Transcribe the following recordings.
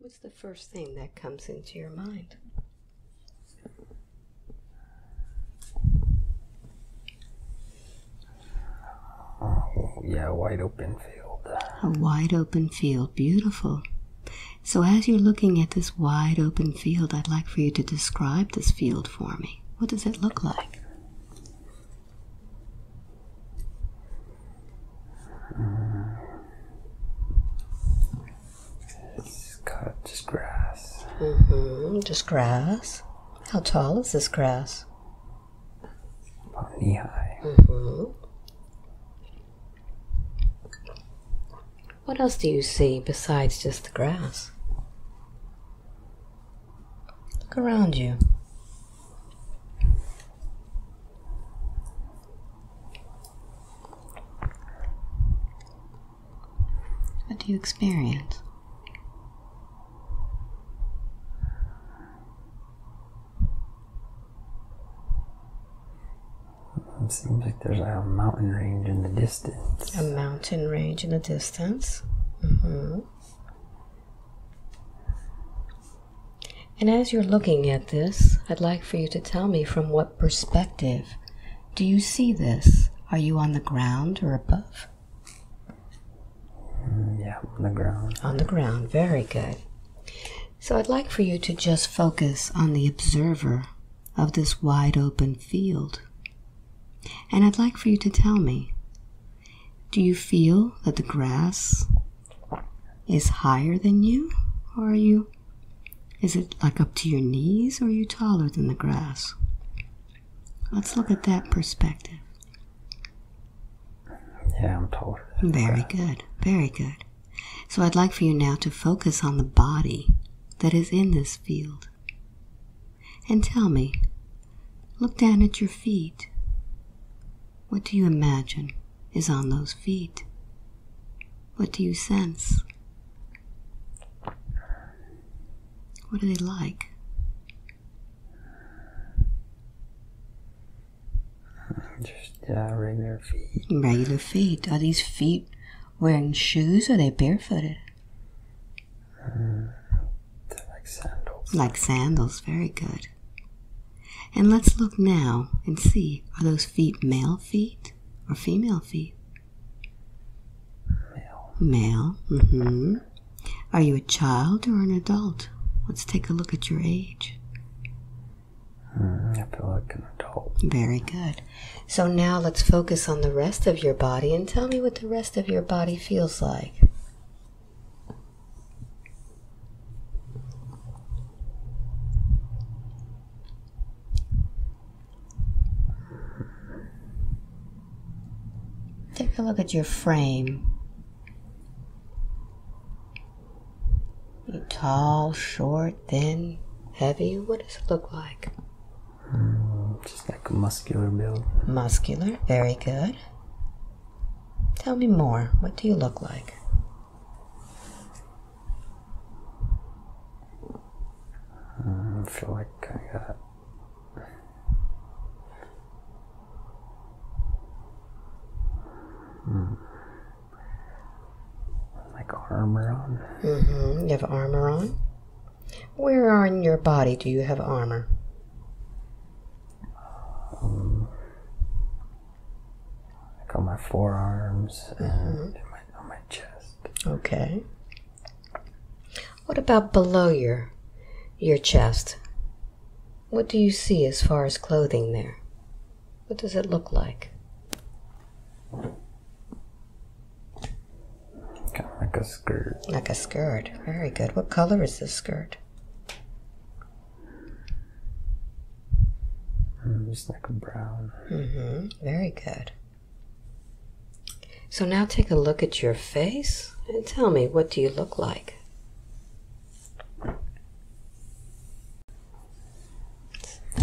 What's the first thing that comes into your mind? Oh, yeah, wide open field. A wide open field, beautiful. So, as you're looking at this wide open field, I'd like for you to describe this field for me. What does it look like? It's just grass. Mm-hmm. Just grass. How tall is this grass? About knee high. Mm-hmm. What else do you see besides just the grass? Look around you. What do you experience? Seems like there's a mountain range in the distance. A mountain range in the distance. hmm And as you're looking at this, I'd like for you to tell me from what perspective do you see this? Are you on the ground or above? Mm, Yeah, on the ground. On the ground. Very good. So I'd like for you to just focus on the observer of this wide open field. And I'd like for you to tell me do you feel that the grass is higher than you? Or are you, is it like up to your knees or are you taller than the grass? Let's look at that perspective. Yeah, I'm taller. Very good, very good. So I'd like for you now to focus on the body that is in this field. And tell me, look down at your feet. What do you imagine is on those feet? What do you sense? What are they like? Just yeah, regular feet. Regular feet. Are these feet wearing shoes or are they barefooted? Mm, they're like sandals. Like sandals, very good. And let's look now and see are those feet male feet or female feet? Male. Male. Mm-hmm. Are you a child or an adult? Let's take a look at your age. Mm, I feel like an adult. Very good. So now let's focus on the rest of your body and tell me what the rest of your body feels like. A look at your frame. You tall, short, thin, heavy? What does it look like? Mm, just like a muscular build. Muscular, very good. Tell me more. What do you look like? Mm, I feel like I got. Mm, like armor on. Mm-hmm. You have armor on? Where on your body do you have armor? Um, like on my forearms and in my, on my chest. Okay. What about below your your chest? What do you see as far as clothing there? What does it look like? Kind of like a skirt. Like a skirt. Very good. What color is this skirt? Mm, just like a brown. Mm-hmm. Very good. So now take a look at your face and tell me what do you look like?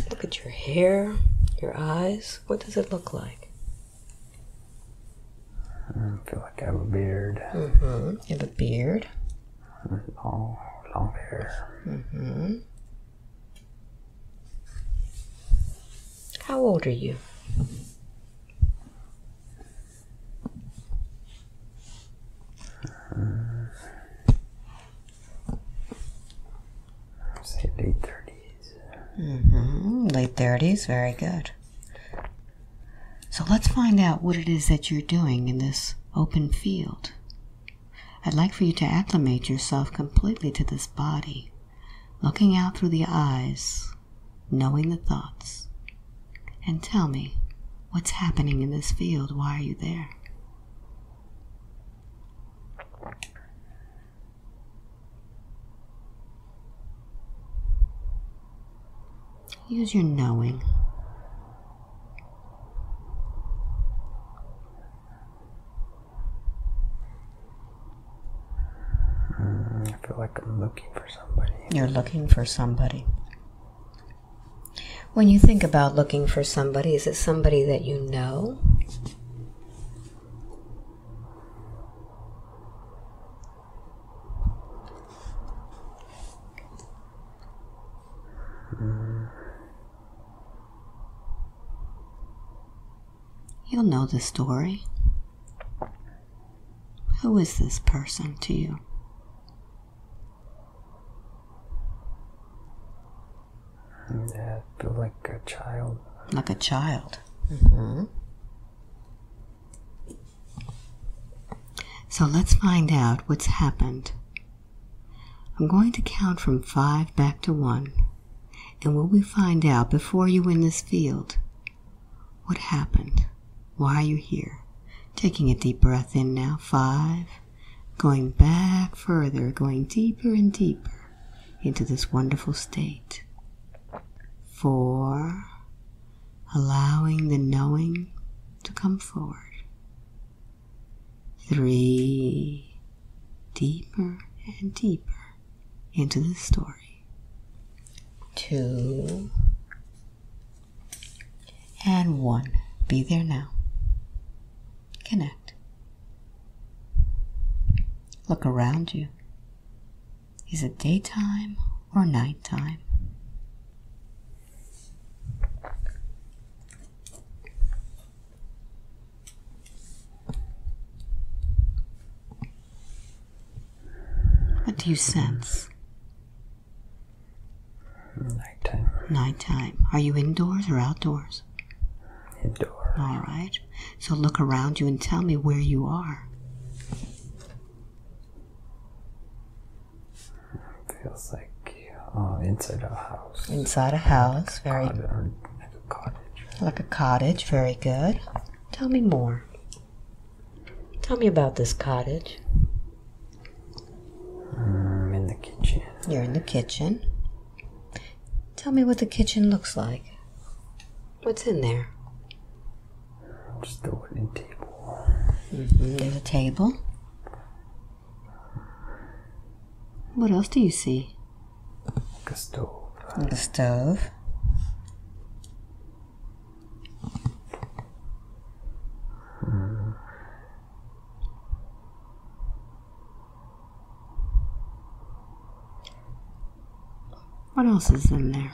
Look at your hair, your eyes. What does it look like? I feel like I have a beard. Mm-hmm. You have a beard. Long, long hair. Mm-hmm. How old are you? Say late 30s. Mm-hmm. Late 30s, very good. So let's find out what it is that you're doing in this open field. I'd like for you to acclimate yourself completely to this body, looking out through the eyes, knowing the thoughts. And tell me, what's happening in this field? Why are you there? Use your knowing. Mm, I feel like I'm looking for somebody. You're looking for somebody. When you think about looking for somebody, is it somebody that you know? You'll know the story. Who is this person to you? Yeah, I feel like a child. Like a child. hmm So let's find out what's happened. I'm going to count from five back to one. And will we find out before you win this field what happened? Why are you here? Taking a deep breath in now. Five. Going back further, going deeper and deeper into this wonderful state. Four. Allowing the knowing to come forward. Three. Deeper and deeper into the story. Two. And one. Be there now. Connect. Look around you. Is it daytime or nighttime? What do you sense? Nighttime. Nighttime. Are you indoors or outdoors? Indoor. All right. So look around you and tell me where you are. Feels like uh, inside a house. Inside a house. Very Cottage, like a cottage. like a cottage. Very good. Tell me more. Tell me about this cottage. Mm, in the kitchen. You're in the kitchen. Tell me what the kitchen looks like. What's in there? Just a wooden table. hmm There's a table. What else do you see? Like a stove. The stove. What else is in there?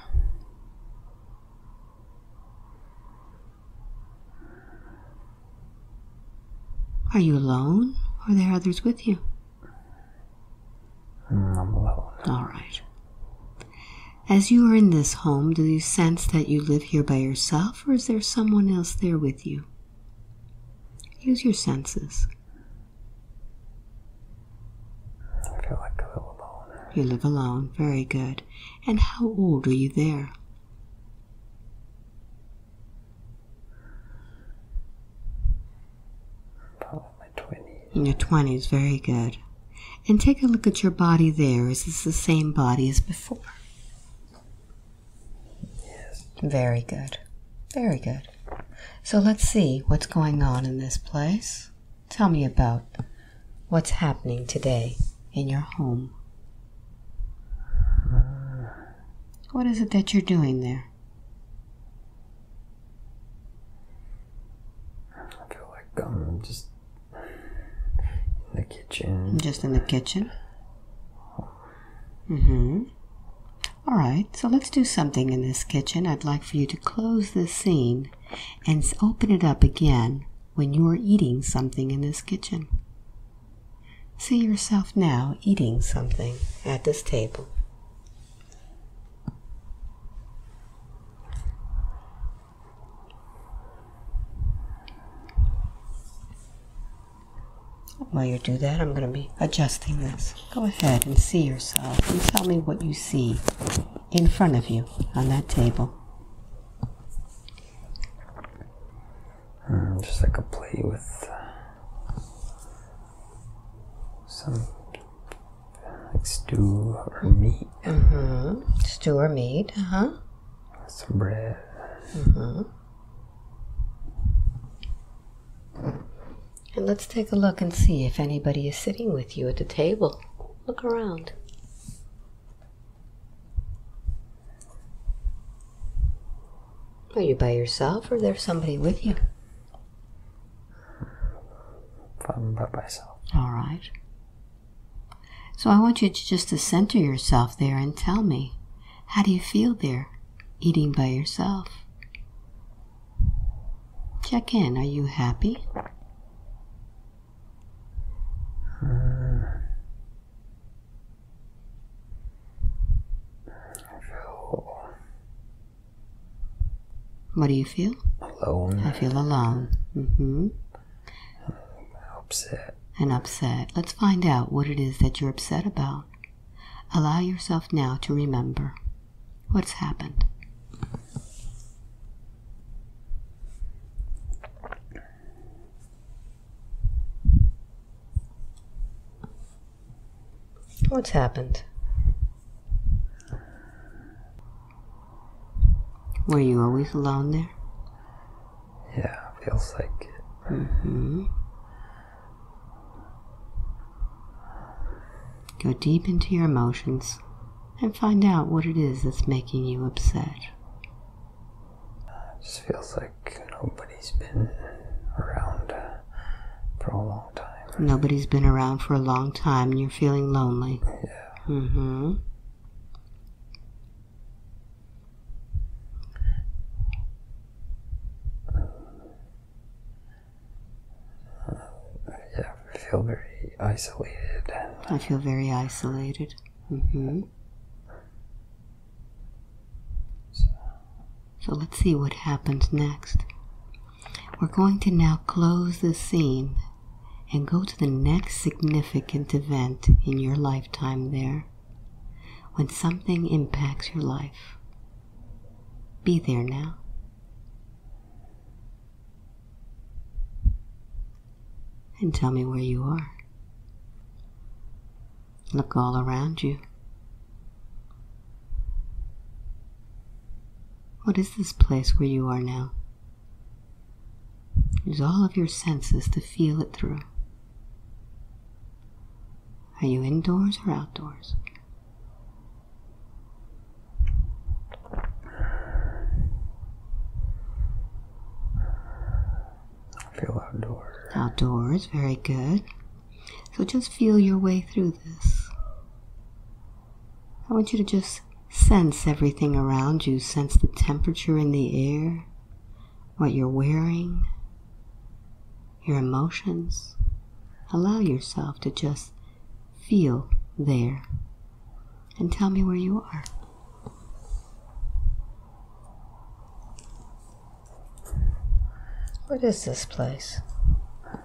Are you alone? Or are there others with you? Mm, I'm alone. All right. As you are in this home, do you sense that you live here by yourself or is there someone else there with you? Use your senses. I feel like a little alone. You live alone. Very good. And how old are you there? Probably my 20s. In your 20s. Very good. And take a look at your body there. Is this the same body as before? Yes. Very good. Very good. So let's see what's going on in this place. Tell me about what's happening today in your home. What is it that you're doing there? I feel like I'm just in the kitchen. Just in the kitchen? Mm-hmm. All right, so let's do something in this kitchen. I'd like for you to close this scene and open it up again when you are eating something in this kitchen. See yourself now eating something at this table. While you do that, I'm going to be adjusting this. Go ahead and see yourself and tell me what you see in front of you on that table. Mm, just like a plate with some like stew or meat, Mm-hmm. Stew or meat, uh-huh. some bread. And let's take a look and see if anybody is sitting with you at the table. Look around. Are you by yourself or there's somebody with you? I'm by myself. All right. So I want you to just to center yourself there and tell me, how do you feel there, eating by yourself? Check in. Are you happy? I feel What do you feel? alone, I feel alone. Mm-hmm. upset. And upset. Let's find out what it is that you're upset about. Allow yourself now to remember what's happened. What's happened? Were you always alone there? Yeah, feels like it. hmm Go deep into your emotions and find out what it is that's making you upset. just feels like nobody's been around uh, for a long time. Nobody's been around for a long time and you're feeling lonely. Yeah. Mm-hmm. Yeah, I feel very isolated. I feel very isolated. Mm-hmm. So let's see what happens next. We're going to now close the scene and go to the next significant event in your lifetime there when something impacts your life. Be there now. And tell me where you are. Look all around you. What is this place where you are now? Use all of your senses to feel it through. Are you indoors or outdoors? I feel outdoors. Outdoors, very good. So just feel your way through this. I want you to just sense everything around you, sense the temperature in the air, what you're wearing, your emotions. Allow yourself to just feel there and tell me where you are. What is this place? I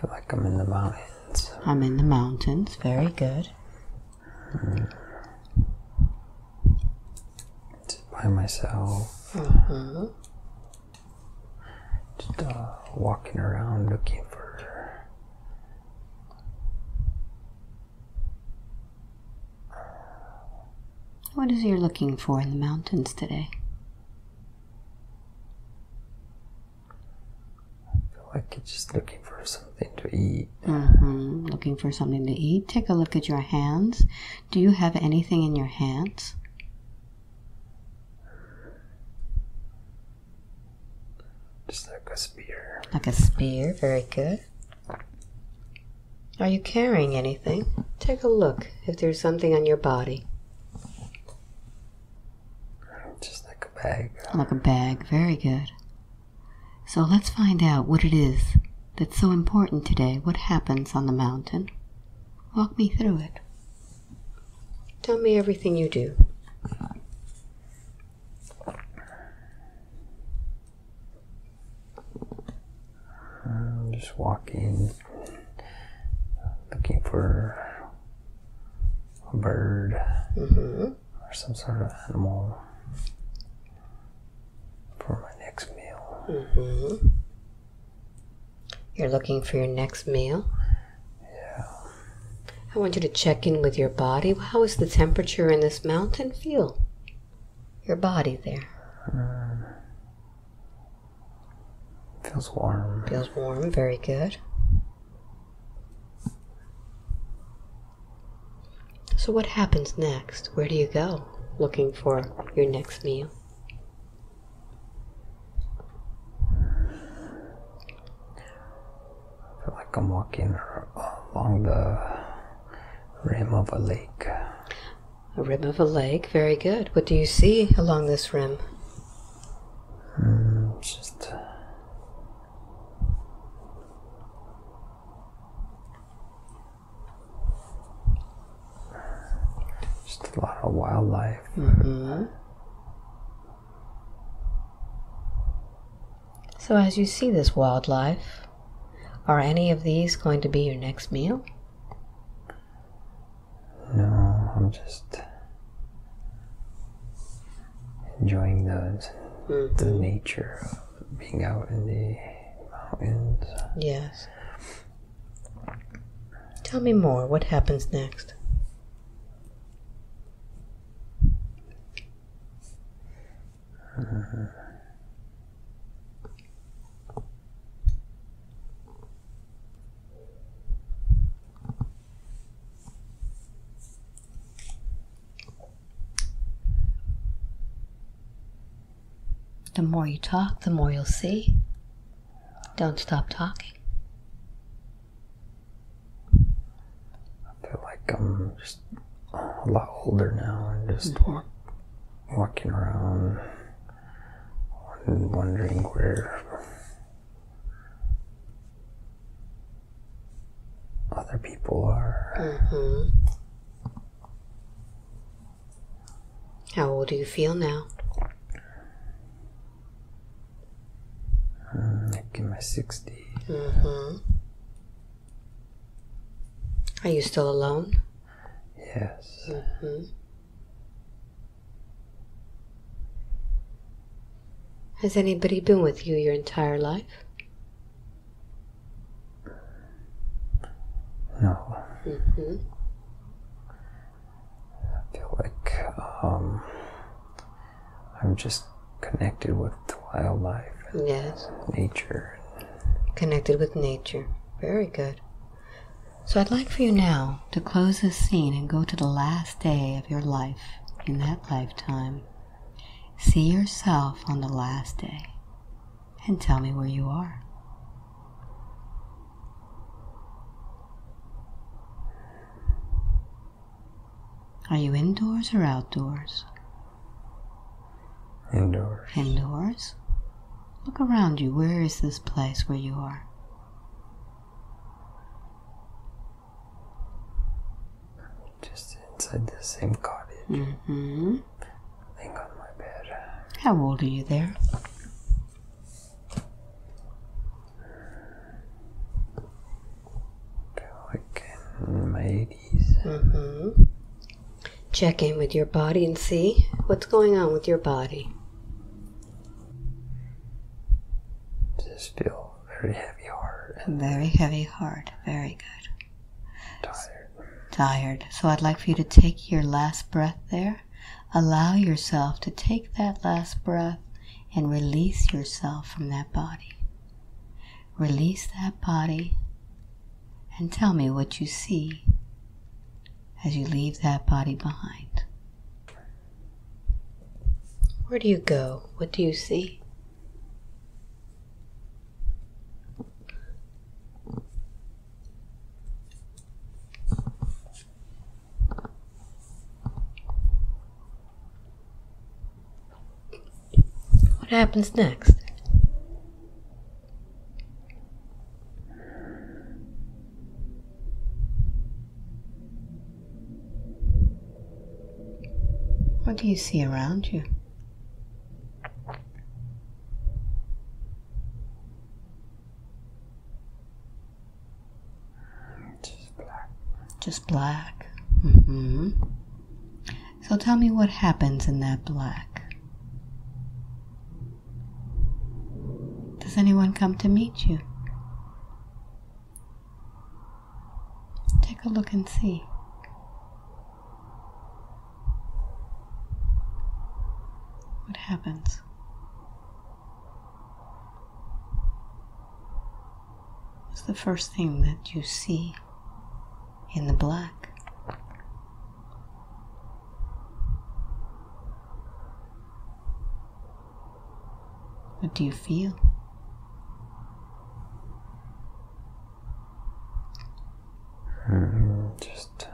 feel like I'm in the mountains. I'm in the mountains. Very good. Just by myself. hmm Just uh, walking around looking for What is you're looking for in the mountains today? feel like it's just looking for something to eat. hmm Looking for something to eat. Take a look at your hands. Do you have anything in your hands? Just like a spear. Like a spear. Very good. Are you carrying anything? Take a look if there's something on your body. Just like a bag. Like a bag. Very good. So let's find out what it is that's so important today. What happens on the mountain? Walk me through it. Tell me everything you do. I'm just walking, looking for a bird Mm-hmm. or some sort of animal for my next meal. Mm-hmm. You're looking for your next meal. Yeah. I want you to check in with your body. How is the temperature in this mountain feel? Your body there Feels warm. feels warm. Very good. So what happens next? Where do you go? Looking for your next meal. I feel like I'm walking along the rim of a lake. A rim of a lake. Very good. What do you see along this rim? Mm, just just a lot of wildlife. Mm-hmm. So, as you see this wildlife, are any of these going to be your next meal? No, I'm just enjoying the the Mhm. nature of being out in the mountains. Yes. Tell me more. What happens next? The more you talk, the more you'll see. Don't stop talking. I feel like I'm just a lot older now and just walk, walking around and wondering where other people are. Mm-hmm. How old do you feel now? Mm, like in my 60s. Mm-hmm. Are you still alone? Yes. Mm-hmm. Has anybody been with you your entire life? No. Mm-hmm. I feel like um, I'm just connected with the wildlife Yes. nature. Connected with nature. Very good. So I'd like for you now to close this scene and go to the last day of your life in that lifetime. See yourself on the last day and tell me where you are. Are you indoors or outdoors? Indoors. Indoors? Look around you. Where is this place where you are? Just inside the same cottage. Mm-hmm. Laying on my bed. How old are you there? like in my 80s. Mm-hmm. Check in with your body and see what's going on with your body. Just feel very heavy heart Very heavy heart. Very good. tired. Tired. So I'd like for you to take your last breath there. Allow yourself to take that last breath and release yourself from that body. Release that body and tell me what you see as you leave that body behind. Where do you go? What do you see? What happens next? What do you see around you? Just black. Just black. Mm hmm So tell me what happens in that black. Does anyone come to meet you? Take a look and see. What happens? What's the first thing that you see in the black? What do you feel? Mm, just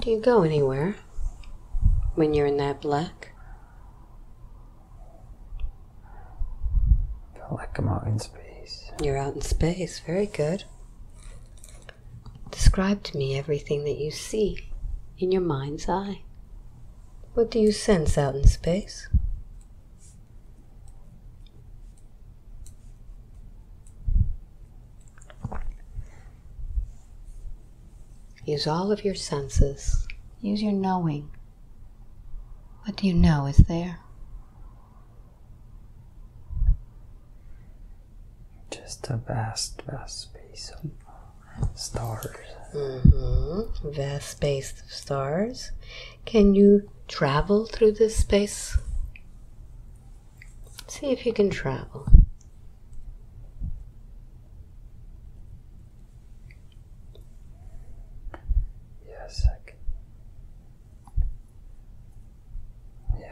Do you go anywhere when you're in that black? feel like I'm out in space. You're out in space. Very good. Describe to me everything that you see in your mind's eye. What do you sense out in space? Use all of your senses. Use your knowing. What do you know is there? Just a vast, vast space of stars. Mm-hmm. Vast space of stars. Can you travel through this space? See if you can travel. Yes, I can.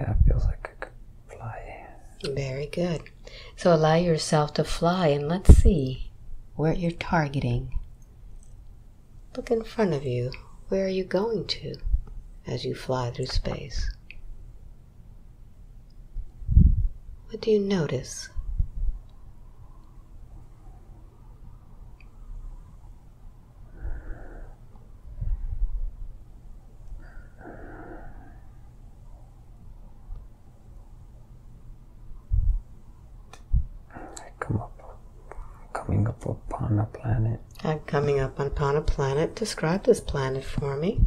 Yeah, it feels like I could fly. Very good. So allow yourself to fly and let's see where you're targeting. Look in front of you. Where are you going to as you fly through space? What do you notice? I come up, coming up upon a planet. I'm coming up upon a planet. Describe this planet for me.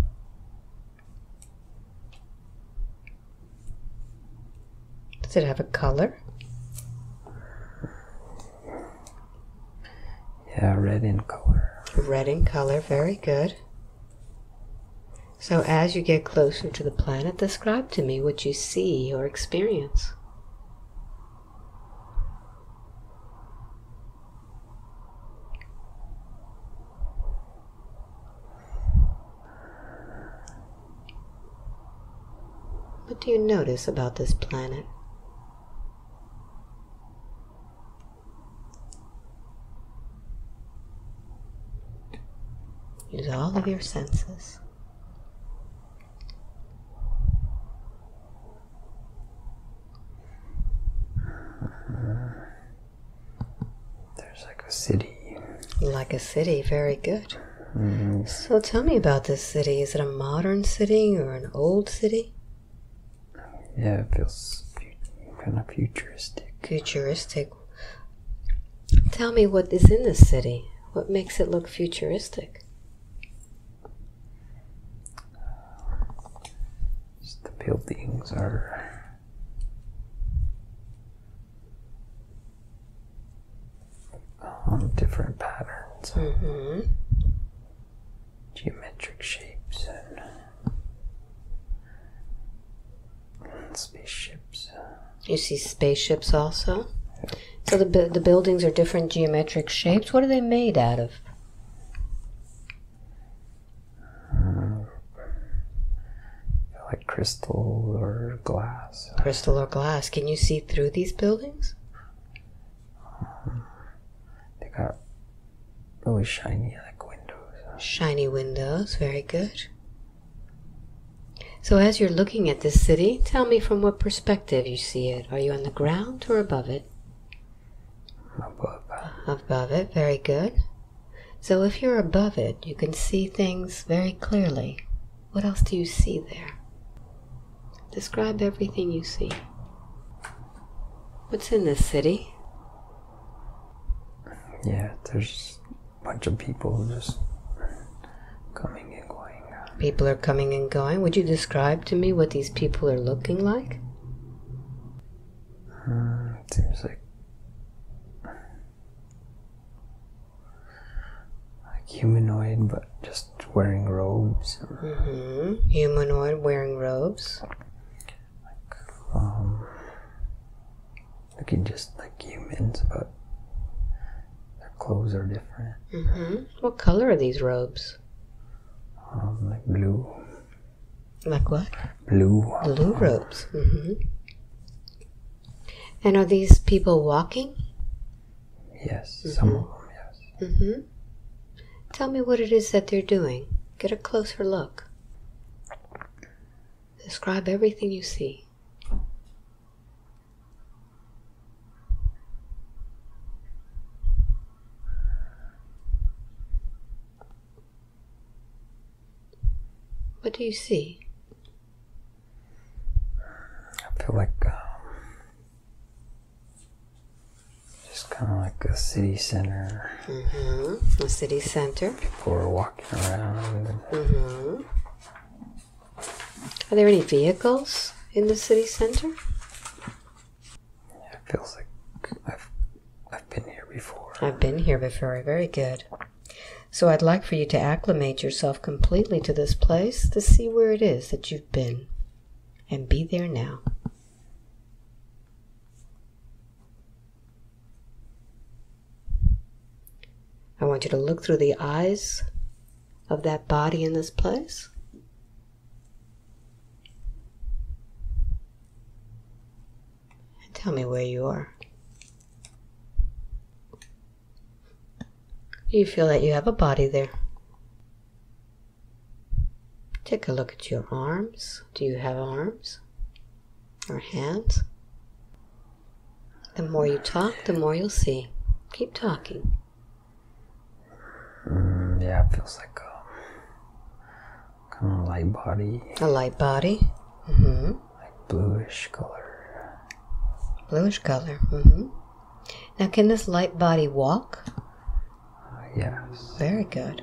Does it have a color? Yeah, red in color. Red in color, very good. So, as you get closer to the planet, describe to me what you see or experience. Do you notice about this planet? Use all of your senses. There's like a city. Like a city, very good. Mm, So tell me about this city. Is it a modern city or an old city? Yeah, it feels kind of futuristic. Futuristic. Tell me what is in this city. What makes it look futuristic? Just the buildings are on different patterns, hmm geometric shapes, and spaceships. You see spaceships also. So the bu- the buildings are different geometric shapes. What are they made out of? like crystal or glass. Crystal or glass? Can you see through these buildings? Uh-huh. They got really shiny like windows. Shiny windows. Very good. So as you're looking at this city, tell me from what perspective you see it. Are you on the ground or above it? Above. Above it, very good. So if you're above it, you can see things very clearly. What else do you see there? Describe everything you see. What's in this city? Yeah, there's a bunch of people just coming. People are coming and going. Would you describe to me what these people are looking like? Hmm, seems like like humanoid, but just wearing robes. hmm Humanoid wearing robes. Um, looking just like humans, but their clothes are different. hmm What color are these robes? Like blue, Like what? blue. Blue robes. Mm-hmm. And are these people walking? Yes, some of them. Yes. Mm-hmm. Tell me what it is that they're doing. Get a closer look. Describe everything you see. What do you see? I feel like um, just kind of like a city center. Mm-hmm. The city center. People are walking around. And hmm Are there any vehicles in the city center? it feels like I've I've been here before. I've been here before. Very good. So I'd like for you to acclimate yourself completely to this place to see where it is that you've been and be there now. I want you to look through the eyes of that body in this place. And tell me where you are. You feel that you have a body there. Take a look at your arms. Do you have arms or hands? The more you talk, the more you'll see. Keep talking. Mm, yeah, it feels like a kind of light body, A light body. hmm like bluish color. Bluish color. hmm Now, can this light body walk? Yes. Very good.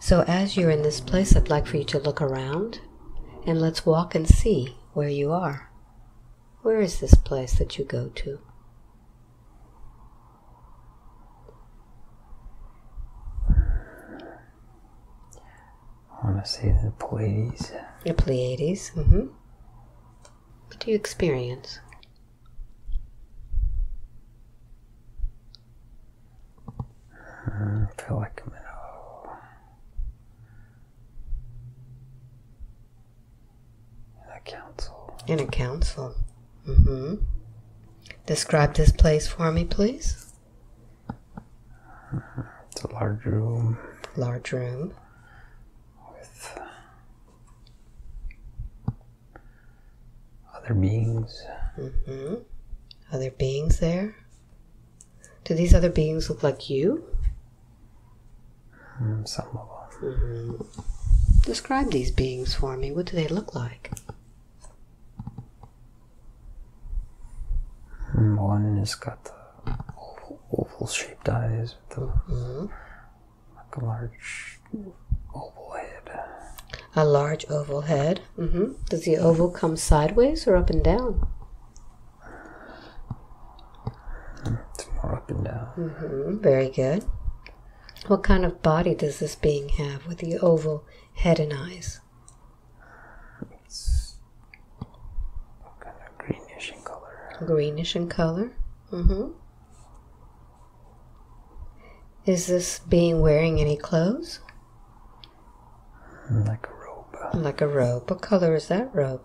So, as you're in this place, I'd like for you to look around and let's walk and see where you are. Where is this place that you go to? I want to say the Pleiades. The Pleiades. hmm What do you experience? I feel like I'm in a in a council. In a council. hmm Describe this place for me, please. It's a large room Large room. with other beings. Mm-hmm. Other beings there? Do these other beings look like you? Mm, some of them. hmm Describe these beings for me. What do they look like? Mm, One has got the oval, oval shaped eyes with the, hmm like a large oval head. A large oval head. hmm Does the oval come sideways or up and down? It's more up and down. hmm Very good. What kind of body does this being have with the oval head and eyes? It's kind of greenish in color. Greenish in color. Mm-hmm. Is this being wearing any clothes? Like a robe. Like a robe. What color is that robe?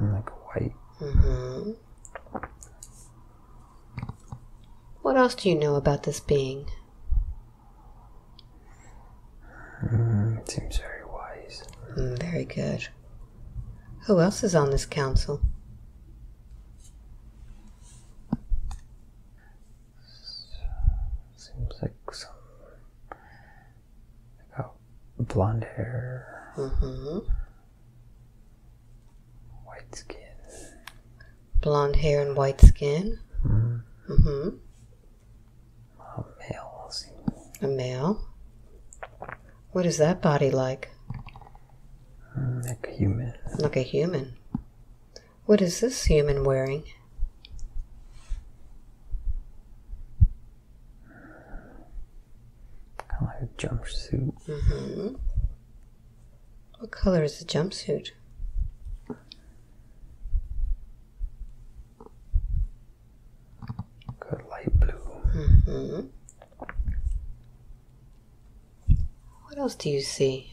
Like white. hmm What else do you know about this being? Mm, it seems very wise. Mm, very good. Who else is on this council? Seems like some. Got blonde hair, hmm white skin. Blonde hair and white skin. Mm, Mm-hmm. A male. A male. What is that body like? mm, Like a human. Like a human. What is this human wearing? Kind of like a jumpsuit. Mm-hmm. What color is the jumpsuit? Good light blue. Mm-hmm. What else do you see?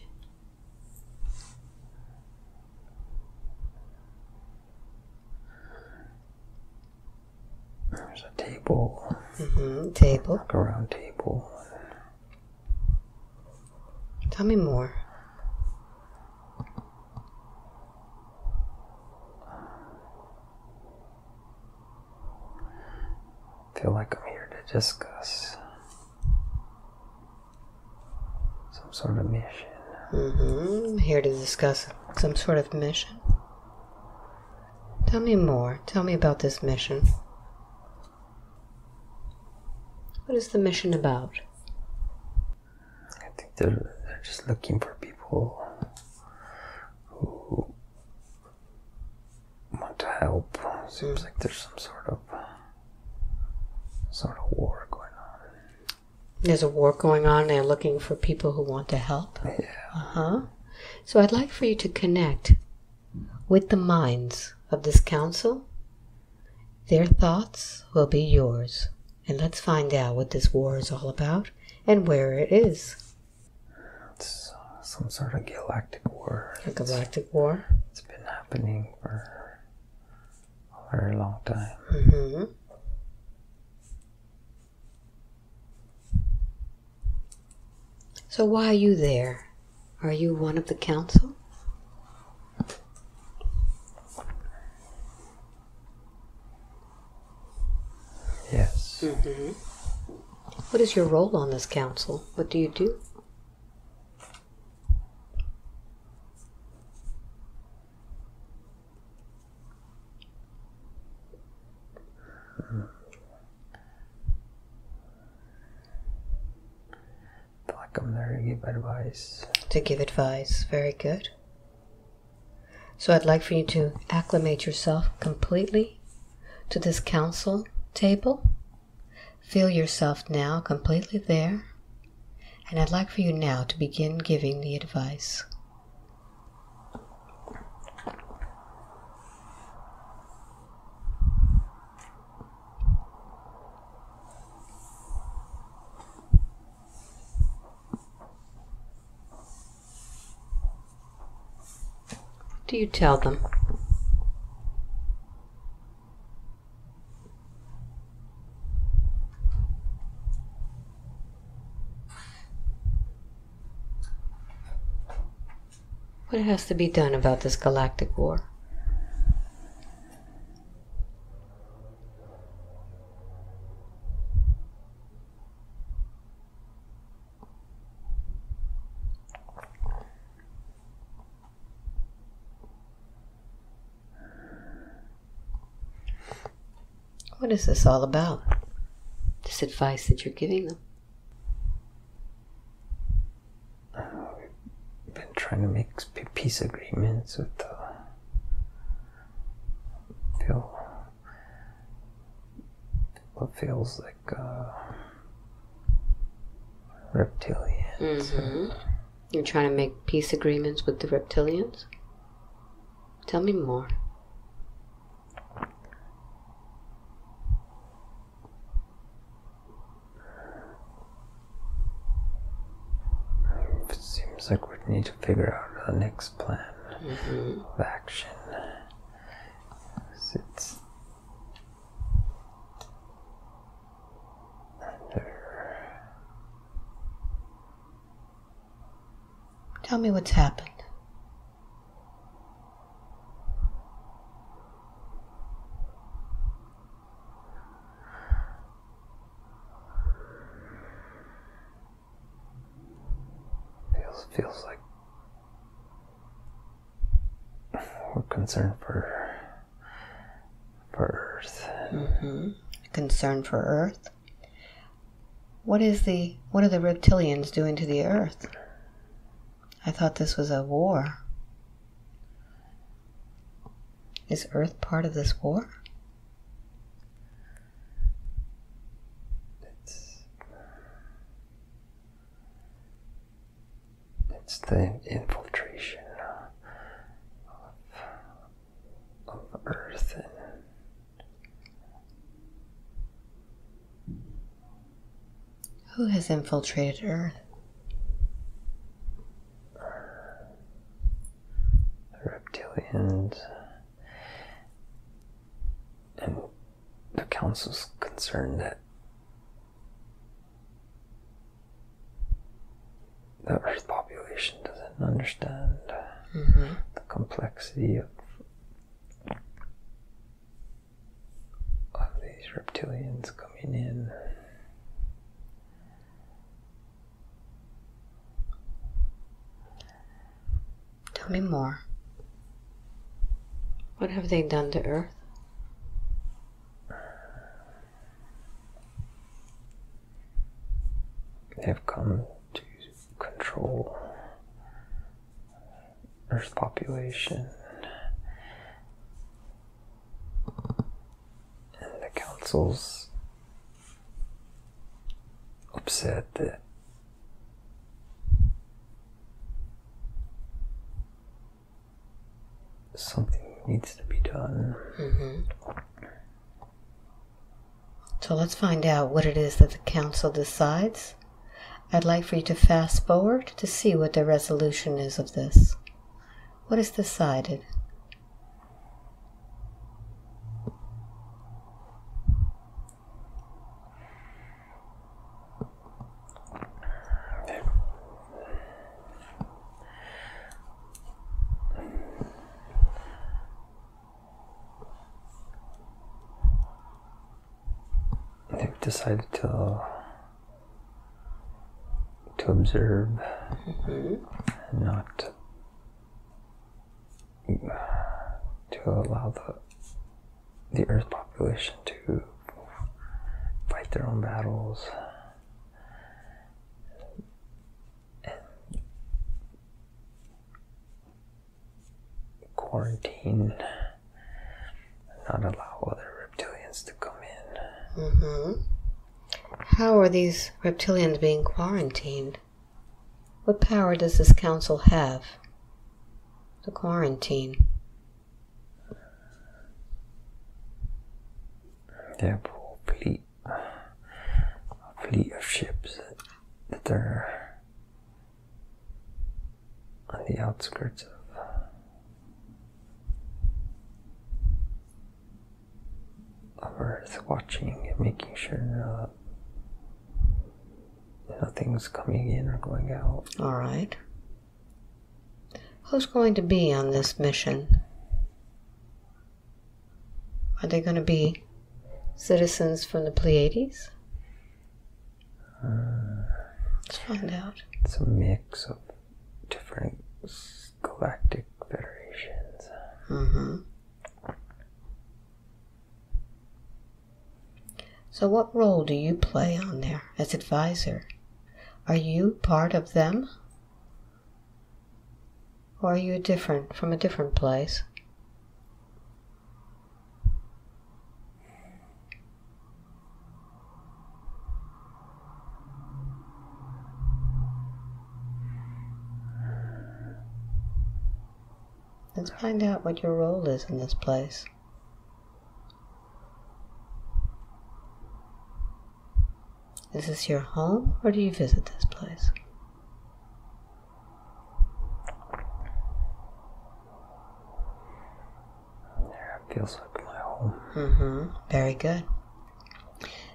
There's a table. Mm-hmm. Table. Like a round table. Tell me more. feel like I'm discuss some sort of mission. Mm-hmm. Here to discuss some sort of mission. Tell me more. Tell me about this mission. What is the mission about? I think they're, they're just looking for people who want to help. Seems like there's some sort of sort of war going on. There's a war going on. They're looking for people who want to help. Yeah. Uh huh. So I'd like for you to connect with the minds of this council. Their thoughts will be yours. And let's find out what this war is all about and where it is. It's uh, some sort of galactic war. A galactic war. It's been happening for a very long time. Mm-hmm. So why are you there? Are you one of the council? Yes. Mm-hmm. What is your role on this council? What do you do? feel like I'm there to give advice. To give advice. Very good. So I'd like for you to acclimate yourself completely to this council table. Feel yourself now completely there. And I'd like for you now to begin giving the advice. Do you tell them? What has to be done about this galactic war? What is this all about? This advice that you're giving them. Uh, we've been trying to make peace agreements with the feel what feels like uh, reptilians. Mm-hmm. You're trying to make peace agreements with the reptilians? Tell me more. It seems we need to figure out the next plan Mm-hmm. of action. It's. Tell me what's happened. feels feels like we're for for Earth. Mm-hmm. concern for Earth. What is the what are the reptilians doing to the Earth? I thought this was a war. Is Earth part of this war? It's, it's the infiltration of, of Earth and Who has infiltrated Earth? the reptilians and the council's concerned that the Earth population doesn't understand Mm-hmm. the complexity of of these reptilians coming in. Tell me more. What have they done to Earth? They have come to control Earth population. And the council's upset that something needs to be done. Mm-hmm. So let's find out what it is that the council decides. I'd like for you to fast forward to see what the resolution is of this. What is decided? They've decided to to observe and not to allow the the Earth population to fight their own battles. Quarantine, and not allow other reptilians to come in. Mm-hmm. How are these reptilians being quarantined? What power does this council have to quarantine? A whole fleet, a fleet of ships that, that are on the outskirts of of Earth, watching and making sure uh, nothing's coming in or going out. All right. Who's going to be on this mission? Are they going to be citizens from the Pleiades? Let's find out. It's a mix of different galactic federations. Mm-hmm. So, what role do you play on there as advisor? Are you part of them? Or are you different from a different place? Let's find out what your role is in this place. Is this your home or do you visit this place? It feels like my home. Mm-hmm. Very good.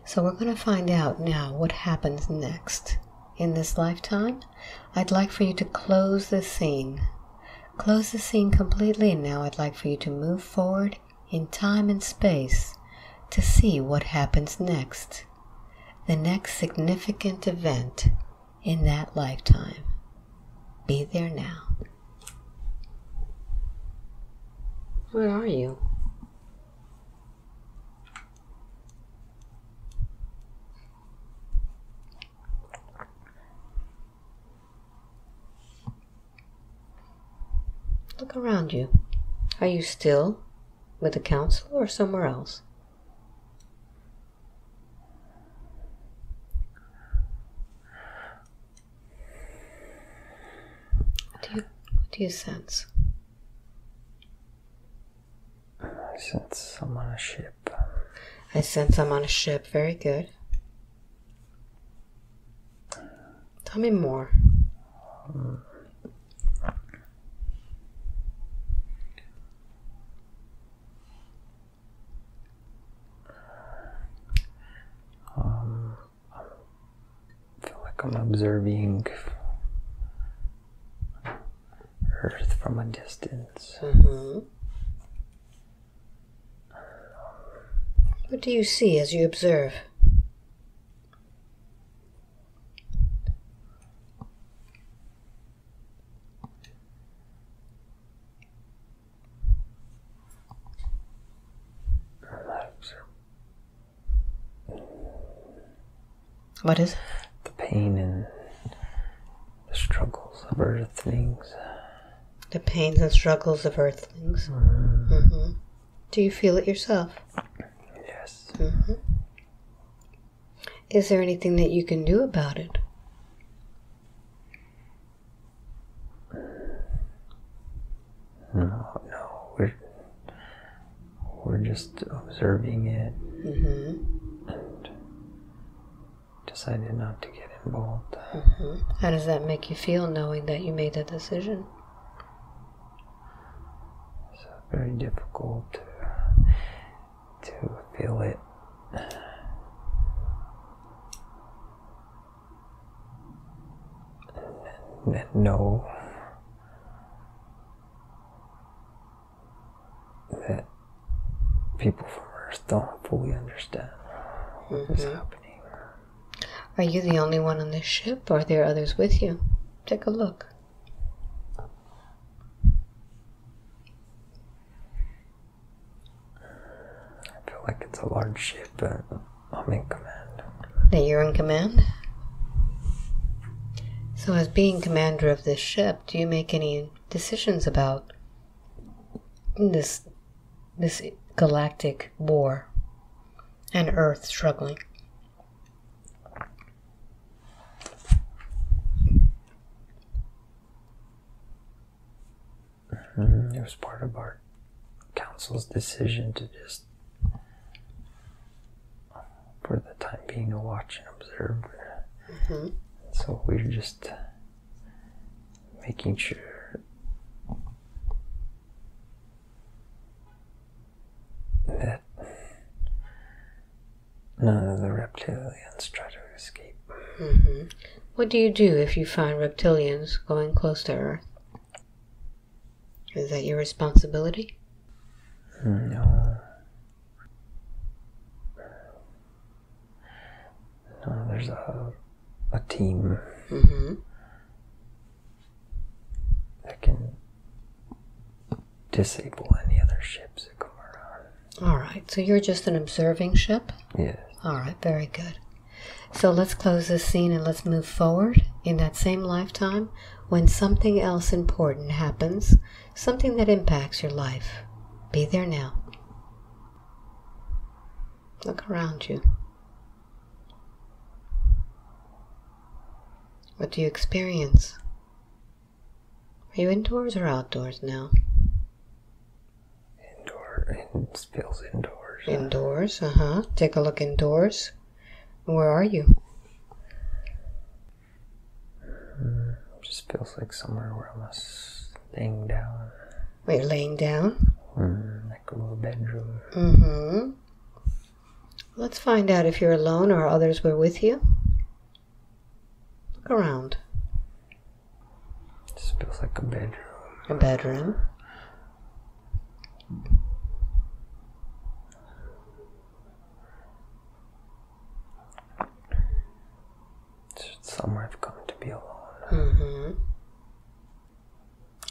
So we're going to find out now what happens next. In this lifetime, I'd like for you to close the scene. Close the scene completely, and now I'd like for you to move forward in time and space to see what happens next the next significant event in that lifetime. Be there now. Where are you? Look around you. Are you still with the council or somewhere else? Do you sense? I sense I'm on a ship. I sense I'm on a ship. Very good. Tell me more. Um, I feel like I'm observing Earth from a distance. hmm What do you see as you observe? I observe What is it? the pain and the struggles of Earthlings. The pains and struggles of earthlings. hmm Do you feel it yourself? Yes. Is there anything that you can do about it? No, no, we're we're just observing it hmm and decided not to get involved. How does that make you feel knowing that you made that decision? Very difficult to to feel it. And, and know that people from Earth don't fully understand what is mm-hmm. happening. Are you the only one on this ship, or are there others with you? Take a look. I feel like it's a large ship, but I'm in command. That you're in command? So, as being commander of this ship, do you make any decisions about this this galactic war and Earth struggling? Mm, It was part of our council's decision to just, for the time being, to watch and observe. Mhm. So we're just making sure that none of the reptilians try to escape. hmm What do you do if you find reptilians going close to Earth? Is that your responsibility? No. No, there's a a team hmm that can disable any other ships that come around. All right, so you're just an observing ship? Yes. All right, very good. So let's close this scene and let's move forward in that same lifetime when something else important happens, something that impacts your life. Be there now. Look around you. What do you experience? Are you indoors or outdoors now? Indoor and spills indoors. Indoors, uh huh. Take a look indoors. Where are you? Just feels like somewhere where I'm just laying down. Wait, you're laying down? Mm, like a little bedroom. Mm-hmm. Let's find out if you're alone or others were with you. Look around. This feels like a bedroom. A bedroom. It's somewhere I've come to be alone. Mm-hmm.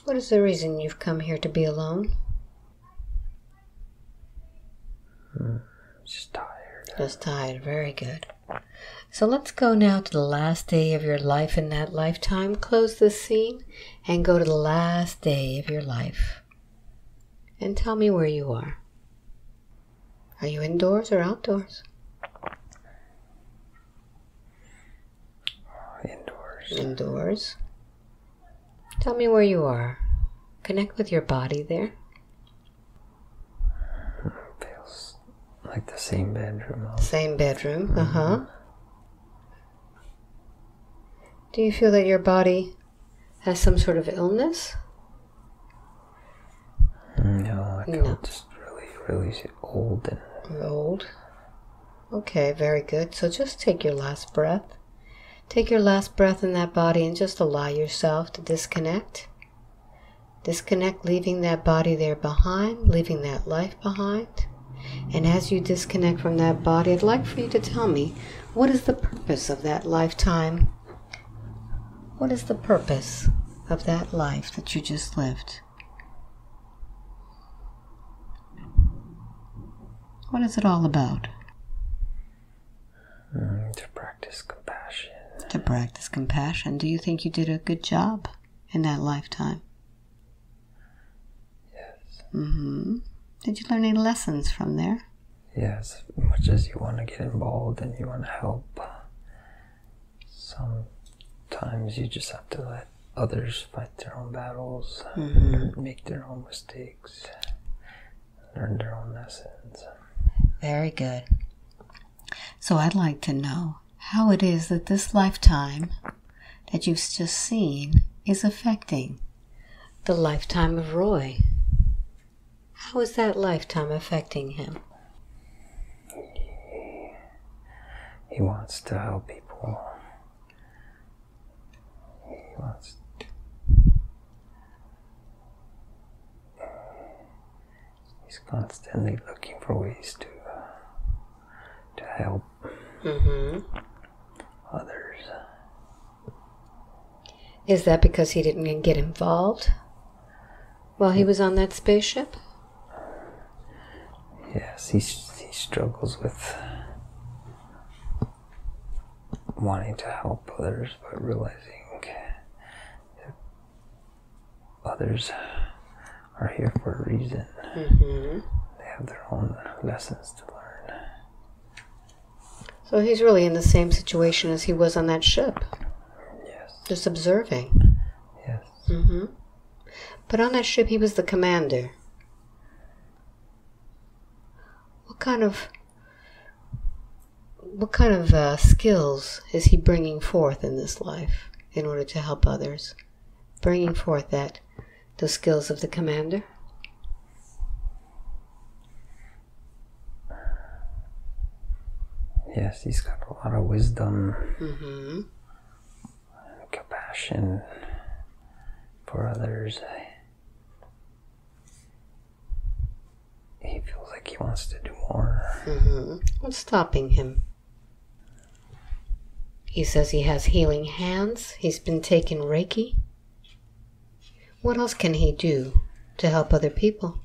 What is the reason you've come here to be alone? I'm just tired. Just tired. Very good. So let's go now to the last day of your life in that lifetime. Close this scene and go to the last day of your life. And tell me where you are. Are you indoors or outdoors? Indoors. Indoors. Tell me where you are. Connect with your body there. Feels like the same bedroom. Same bedroom. Uh huh. Do you feel that your body has some sort of illness? No, I feel No. just really, really old and You're old. Okay, very good. So just take your last breath. Take your last breath in that body and just allow yourself to disconnect. Disconnect, leaving that body there behind, leaving that life behind. And as you disconnect from that body, I'd like for you to tell me what is the purpose of that lifetime? What is the purpose of that life that you just lived? What is it all about? mm, to practice compassion. to practice compassion. Do you think you did a good job in that lifetime? Yes. Mm-hmm. Did you learn any lessons from there? Yes, as much as you want to get involved and you want to help, sometimes you just have to let others fight their own battles, uh, mm-hmm. make their own mistakes, learn their own lessons. Very good. So I'd like to know how it is that this lifetime that you've just seen is affecting the lifetime of Roy. How is that lifetime affecting him? He wants to help people. He wants. He's constantly looking for ways to to help Mm-hmm. others. Is that because he didn't get involved while he was on that spaceship? Yes, he he struggles with wanting to help others, but realizing that others are here for a reason. Mm-hmm. They have their own lessons to learn. So he's really in the same situation as he was on that ship, Yes, just observing. yes. Mm-hmm. But on that ship, he was the commander. What kind of what kind of uh, skills is he bringing forth in this life in order to help others? Bringing forth that the skills of the commander. Yes, he's got a lot of wisdom Mm-hmm. and compassion for others. He feels like he wants to do more. Mm-hmm. What's stopping him? He says he has healing hands. He's been taking Reiki. What else can he do to help other people?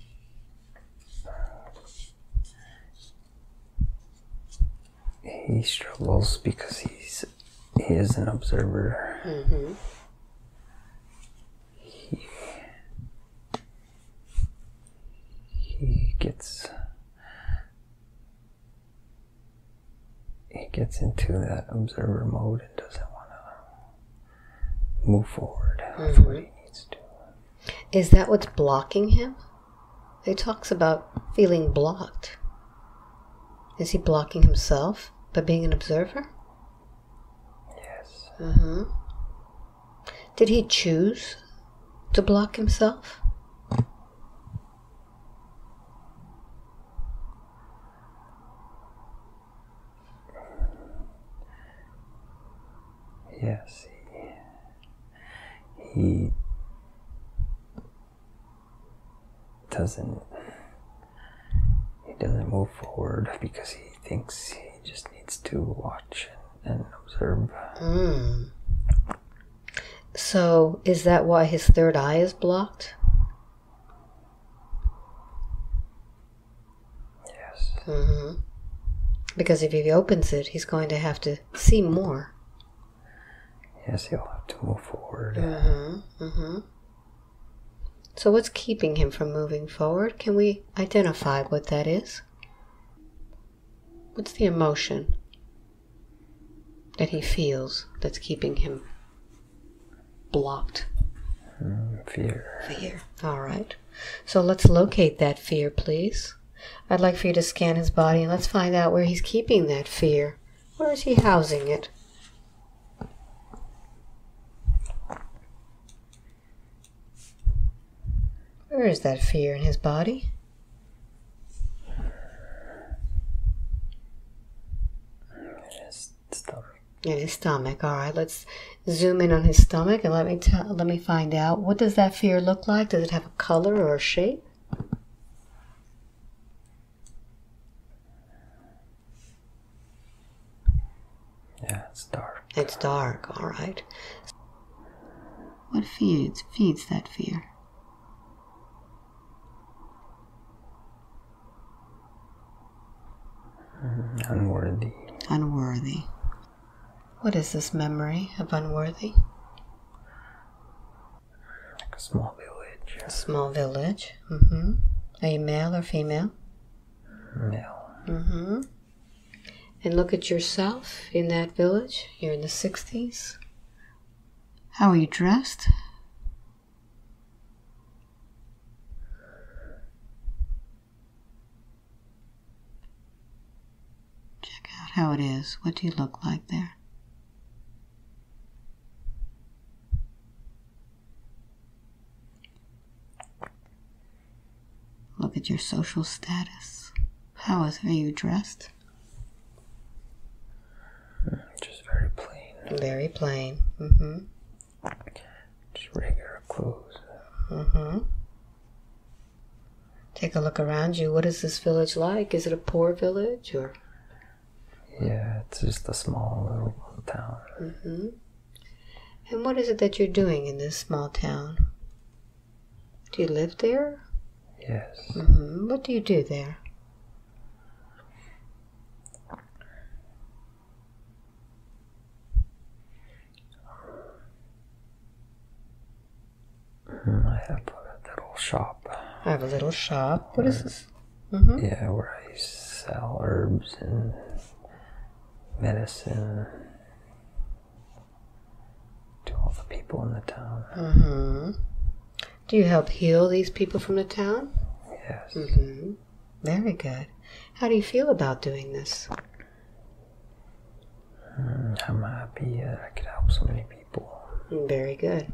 He struggles because he's he is an observer. Mm-hmm. He gets he gets into that observer mode and doesn't want to move forward with what he needs to. Is that what's blocking him? He talks about feeling blocked. Is he blocking himself by being an observer? Yes. Mm-hmm. Did he choose to block himself? Yes, he, he doesn't he doesn't move forward because he thinks he just needs to watch and, observe. Mm. So, is that why his third eye is blocked? Yes, Mm-hmm. Because if he opens it, he's going to have to see more. Yes, he'll have to move forward. Mm-hmm. Mm-hmm. So what's keeping him from moving forward? Can we identify what that is? What's the emotion that he feels that's keeping him blocked? Mm, fear. Fear. All right. So let's locate that fear, please. I'd like for you to scan his body and let's find out where he's keeping that fear. Where is he housing it? Where is that fear in his body? In His stomach. In his stomach. All right, let's zoom in on his stomach and let me tell, let me find out what does that fear look like? Does it have a color or a shape? Yeah, it's dark. It's dark. All right. What feeds feeds that fear? Unworthy. Unworthy. What is this memory of unworthy? Like a small village. A small village. Mm-hmm. Are you male or female? Male. Mm-hmm. And look at yourself in that village. You're in the 60s. How are you dressed? Check out how it is. What do you look like there? Look at your social status. How is are you dressed? Just very plain. Very plain. Mm-hmm. Just regular clothes. Mm-hmm. Take a look around you. What is this village like? Is it a poor village or? Yeah, it's just a small little town. Mm-hmm. And what is it that you're doing in this small town? Do you live there? Yes. Mm-hmm. What do you do there? Mm, I have a little shop. I have a little shop. What is this? Mm-hmm. Yeah, where I sell herbs and medicine to all the people in the town. Mm-hmm. Do you help heal these people from the town? Yes. Mm-hmm. Very good. How do you feel about doing this? Mm, I'm happy that I could help so many people. Very good.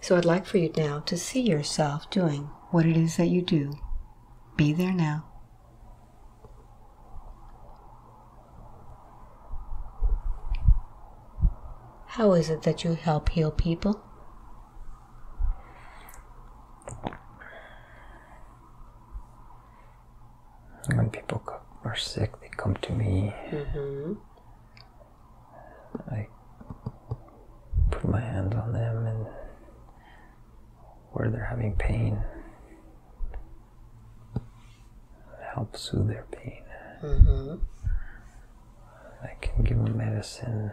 So I'd like for you now to see yourself doing what it is that you do. Be there now. How is it that you help heal people? When people are sick, they come to me. Mm-hmm. I put my hands on them and where they're having pain. Help soothe their pain. Mm-hmm. I can give them medicine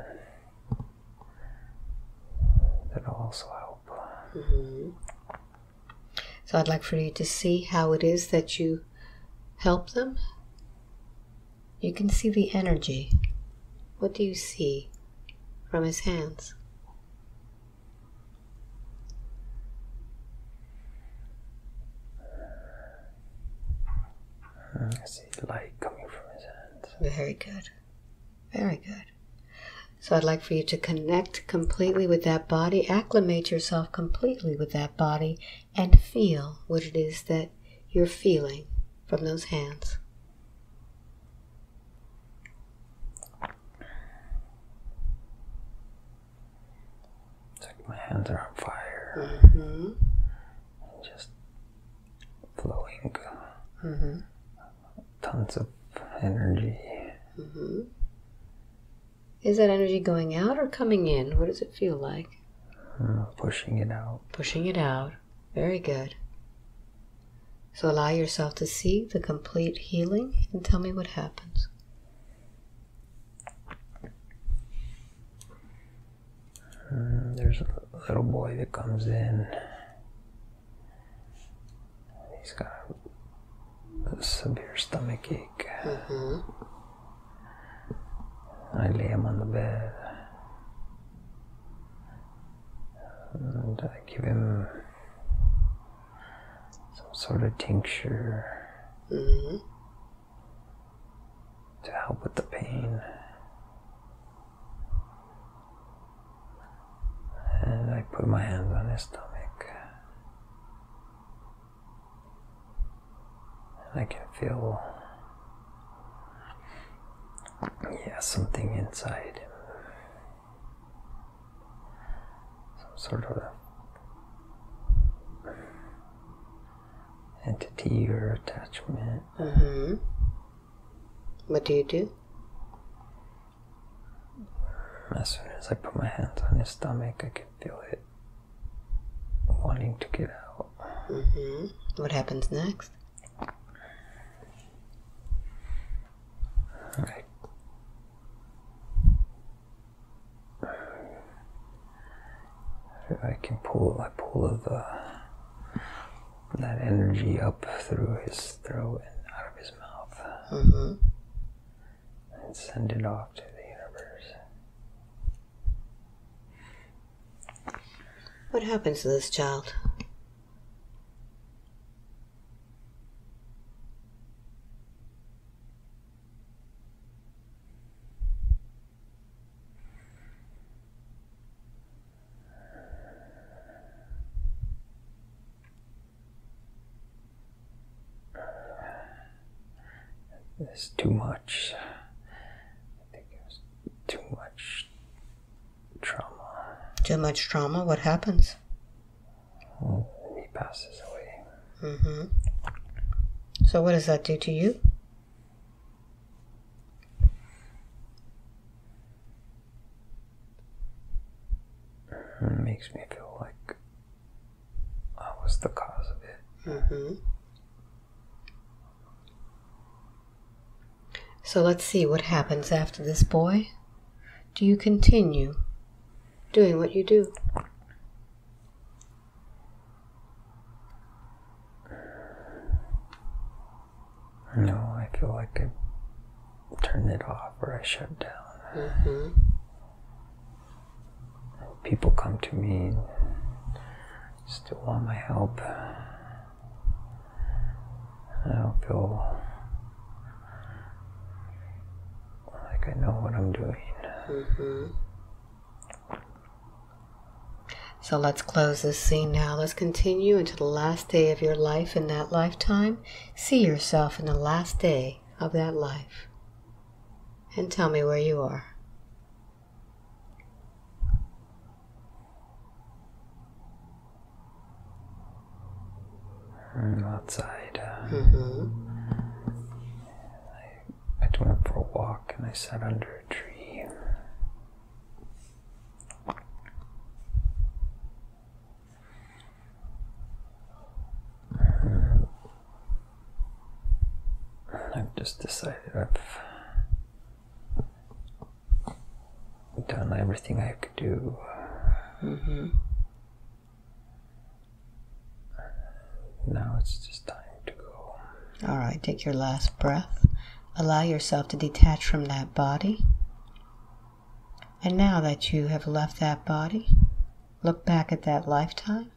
that'll also help. Mm-hmm. So I'd like for you to see how it is that you help them. You can see the energy. What do you see from his hands? Mm, I see light coming from his hands. Very good. Very good. So I'd like for you to connect completely with that body, acclimate yourself completely with that body, and feel what it is that you're feeling from those hands. It's like my hands are on fire, Mm-hmm. just flowing. Mm-hmm. Tons of energy. Mm-hmm. Is that energy going out or coming in? What does it feel like? Uh, pushing it out. Pushing it out. Very good. So allow yourself to see the complete healing and tell me what happens. Mm, there's a little boy that comes in. He's got a, a severe stomach ache. Mm -hmm. I lay him on the bed. And I give him some sort of tincture Mm-hmm. to help with the pain. And I put my hands on his stomach. And I can feel, yeah, something inside. Some sort of entity or attachment. Mm-hmm. What do you do? As soon as I put my hands on his stomach, I can feel it wanting to get out. Mm-hmm. What happens next? I, I can pull, I pull the that energy up through his throat and out of his mouth Mm-hmm. and send it off to the universe. What happens to this child? It's too much. I think it was too much trauma. Too much trauma? What happens? He passes away. Mm-hmm. So what does that do to you? It makes me feel like I was the cause of it. Mm-hmm. So let's see what happens after this boy. Do you continue doing what you do? No, I feel like I turned it off or I shut down. Mm-hmm. People come to me and still want my help. I don't feel like I know what I'm doing. Mm-hmm. So let's close this scene now. Let's continue into the last day of your life in that lifetime. See yourself in the last day of that life. And tell me where you are. I'm outside. Uh, Mm-hmm. I went for a walk and I sat under a tree. I've just decided I've done everything I could do. Mm-hmm. Now it's just time to go. All right, take your last breath. Allow yourself to detach from that body. And now that you have left that body, look back at that lifetime.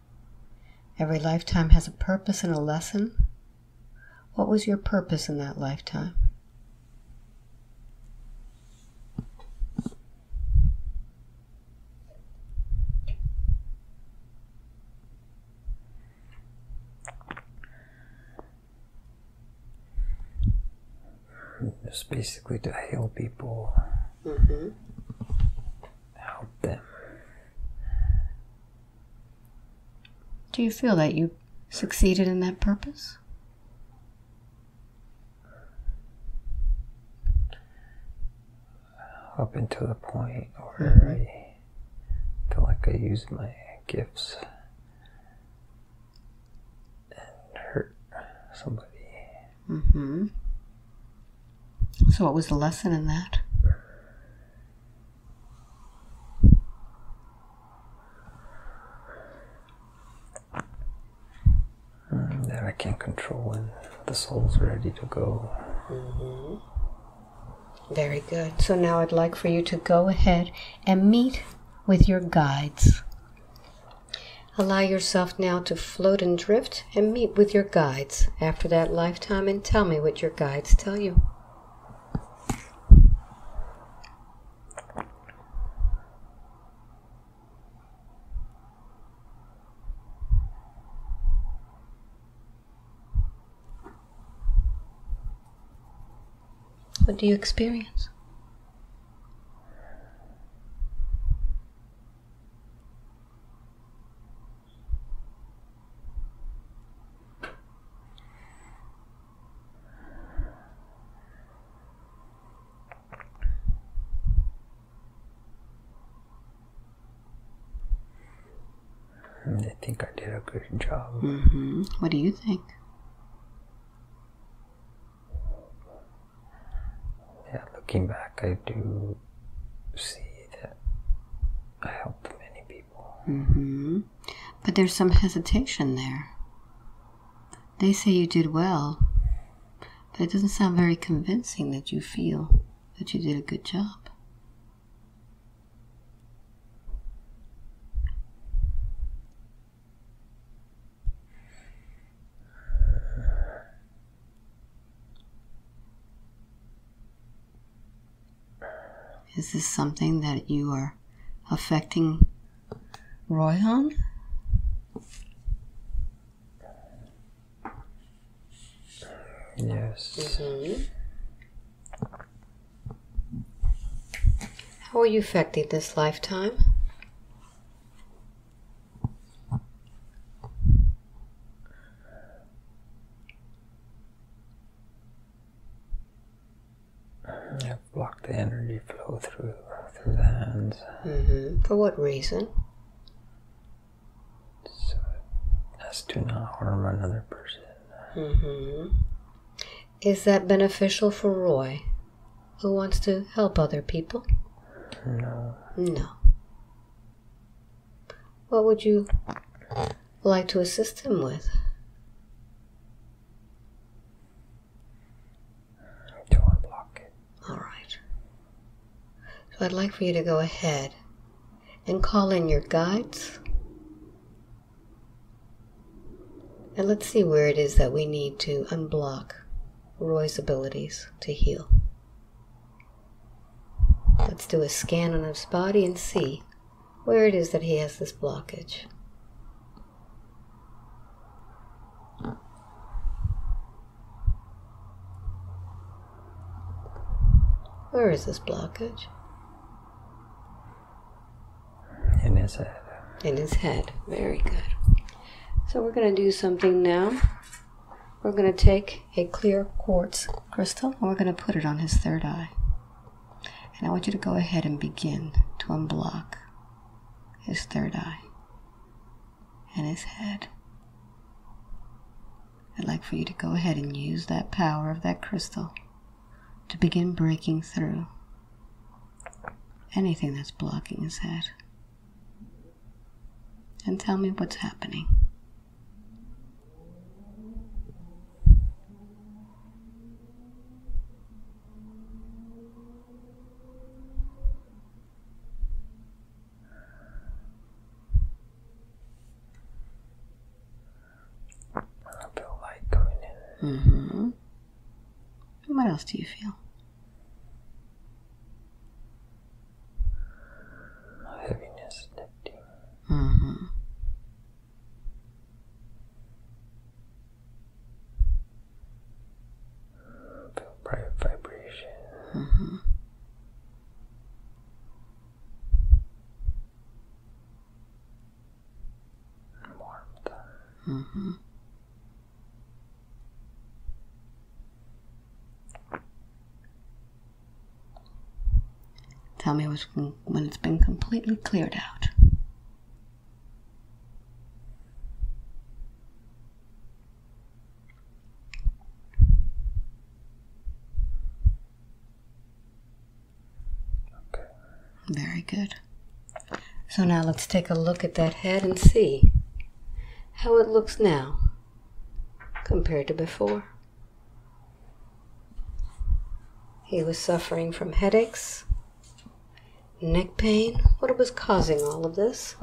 Every lifetime has a purpose and a lesson. What was your purpose in that lifetime? It's basically to heal people, Mm-hmm. help them. Do you feel that you succeeded in that purpose? up until the point where I feel like I used my gifts and hurt somebody. Mm-hmm. So, what was the lesson in that? Um, that I can control when the soul's ready to go. Mm-hmm. Very good. So now I'd like for you to go ahead and meet with your guides. Allow yourself now to float and drift and meet with your guides after that lifetime and tell me what your guides tell you. What do you experience? I think I did a good job. hmm What do you think? Yeah, looking back, I do see that I helped many people. hmm But there's some hesitation there. They say you did well, but it doesn't sound very convincing that you feel that you did a good job. Is this something that you are affecting Roy on? Yes. Mm-hmm. How are you affected this lifetime? I've the energy flow through through the hands. hmm For what reason? So as to not harm another person. hmm Is that beneficial for Roy, who wants to help other people? No. No. What would you like to assist him with? To unblock it. All right. So I'd like for you to go ahead and call in your guides. And let's see where it is that we need to unblock Roy's abilities to heal. Let's do a scan on his body and see where it is that he has this blockage. Where is this blockage? In his head. in his head. Very good. So we're going to do something now. We're going to take a clear quartz crystal and we're going to put it on his third eye. And I want you to go ahead and begin to unblock his third eye and his head. I'd like for you to go ahead and use that power of that crystal to begin breaking through anything that's blocking his head and tell me what's happening. I feel light coming in. Mm-hmm. What else do you feel? Heaviness lifting. Mm-hmm. Feel bright vibration. Mm-hmm. Warmth. Mm-hmm. Tell me when it's been completely cleared out. Okay. Very good. So now let's take a look at that head and see how it looks now. compared to before. He was suffering from headaches, neck pain. What was causing all of this?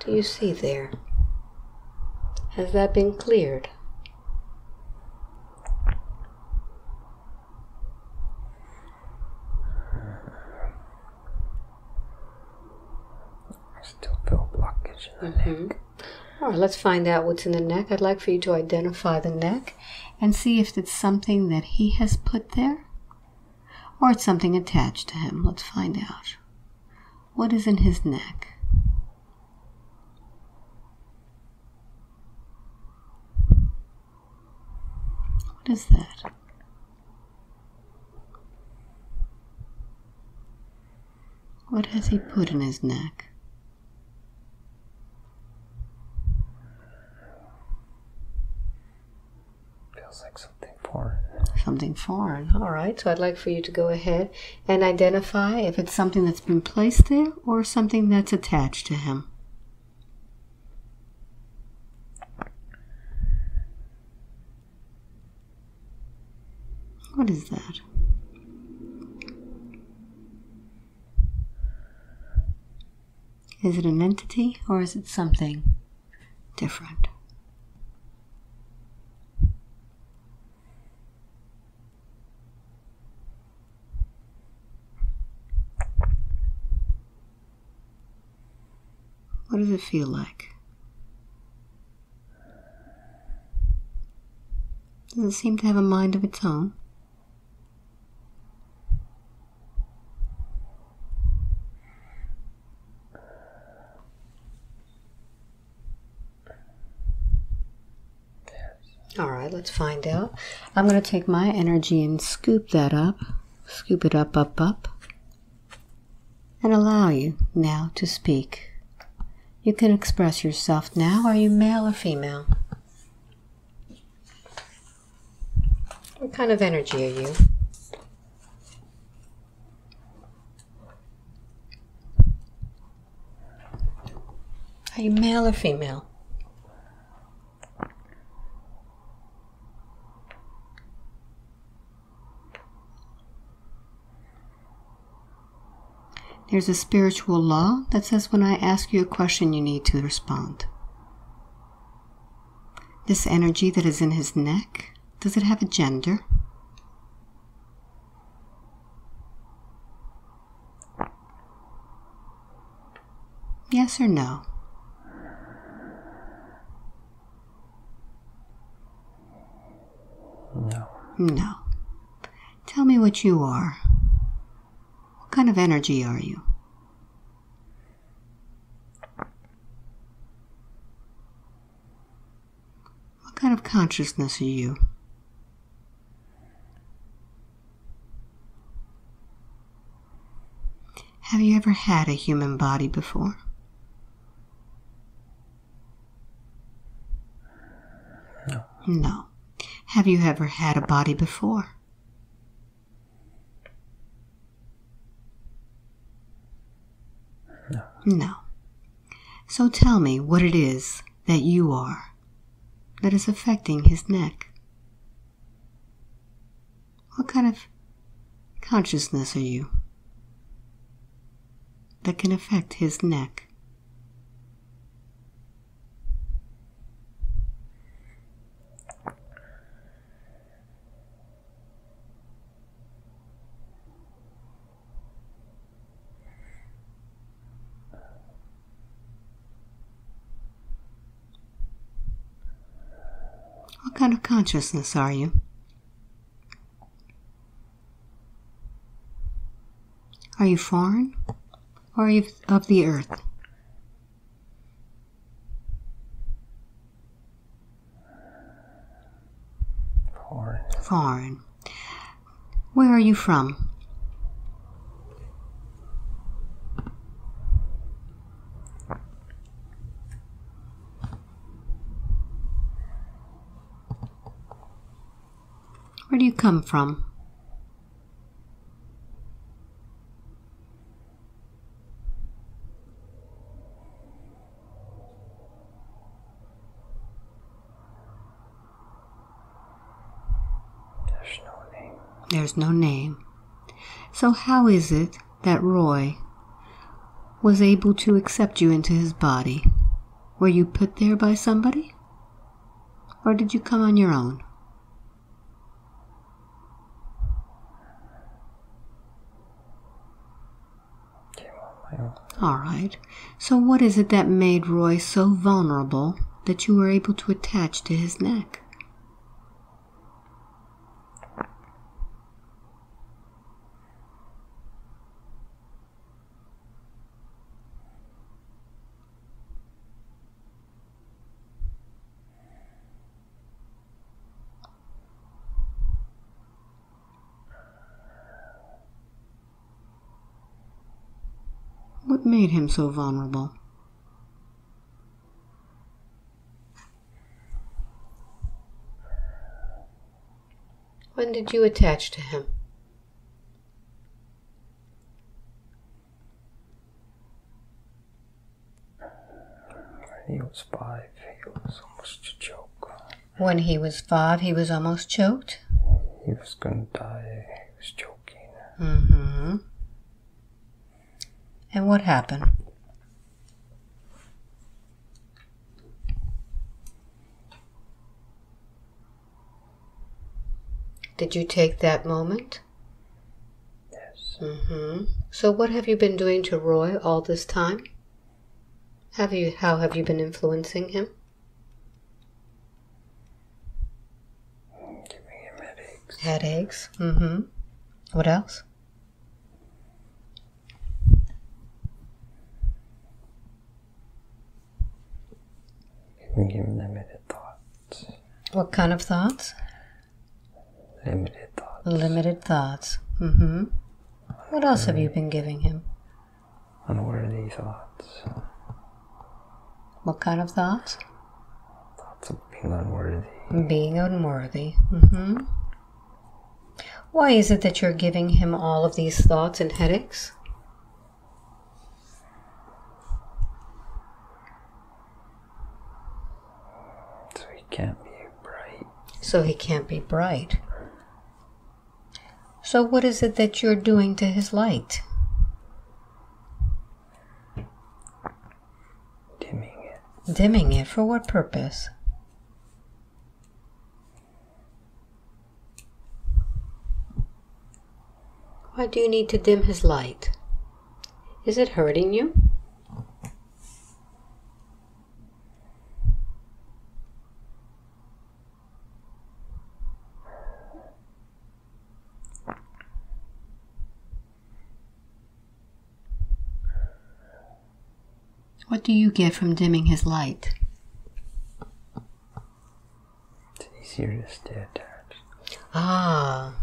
do you see there? Has that been cleared? I still feel blockage in the Mm-hmm. neck. All right, let's find out what's in the neck. I'd like for you to identify the neck and see if it's something that he has put there or it's something attached to him. Let's find out. What is in his neck? What is that? What has he put in his neck? Feels like something foreign. Something foreign. All right, so I'd like for you to go ahead and identify if it's something that's been placed there or something that's attached to him. What is that? Is it an entity or is it something different? What does it feel like? Does it seem to have a mind of its own? All right, let's find out. I'm going to take my energy and scoop that up, scoop it up, up, up, and allow you now to speak. You can express yourself now. Are you male or female? What kind of energy are you? Are you male or female? There's a spiritual law that says when I ask you a question, you need to respond. This energy that is in his neck, does it have a gender? Yes or no? No. No. Tell me what you are. What kind of energy are you? What kind of consciousness are you? Have you ever had a human body before? No. No. Have you ever had a body before? No. So tell me what it is that you are that is affecting his neck. What kind of consciousness are you that can affect his neck? What kind of consciousness are you? Are you foreign or are you of the earth? Foreign. Foreign. Where are you from? Come from? There's no name. There's no name. So, how is it that Roy was able to accept you into his body? Were you put there by somebody? Or did you come on your own? Came on my own. All right. So, what is it that made Roy so vulnerable that you were able to attach to his neck? What made him so vulnerable? When did you attach to him? When he was five, he was almost a joke. When he was five, he was almost choked. He was gonna die. He was joking. Mm-hmm. And what happened? Did you take that moment? Yes. Mm-hmm. So what have you been doing to Roy all this time? Have you how have you been influencing him? Giving him headaches. Headaches. Mm-hmm. What else? Giving him limited thoughts. What kind of thoughts? Limited thoughts. Limited thoughts. Mm-hmm. What else have you been giving him? Unworthy thoughts. What kind of thoughts? Thoughts of being unworthy. Being unworthy. Mm-hmm. Why is it that you're giving him all of these thoughts and headaches? So he can't be bright. So he can't be bright. So what is it that you're doing to his light? Dimming it. Dimming it for what purpose? Why do you need to dim his light? Is it hurting you? What do you get from dimming his light? It's easier to stay attached. Ah,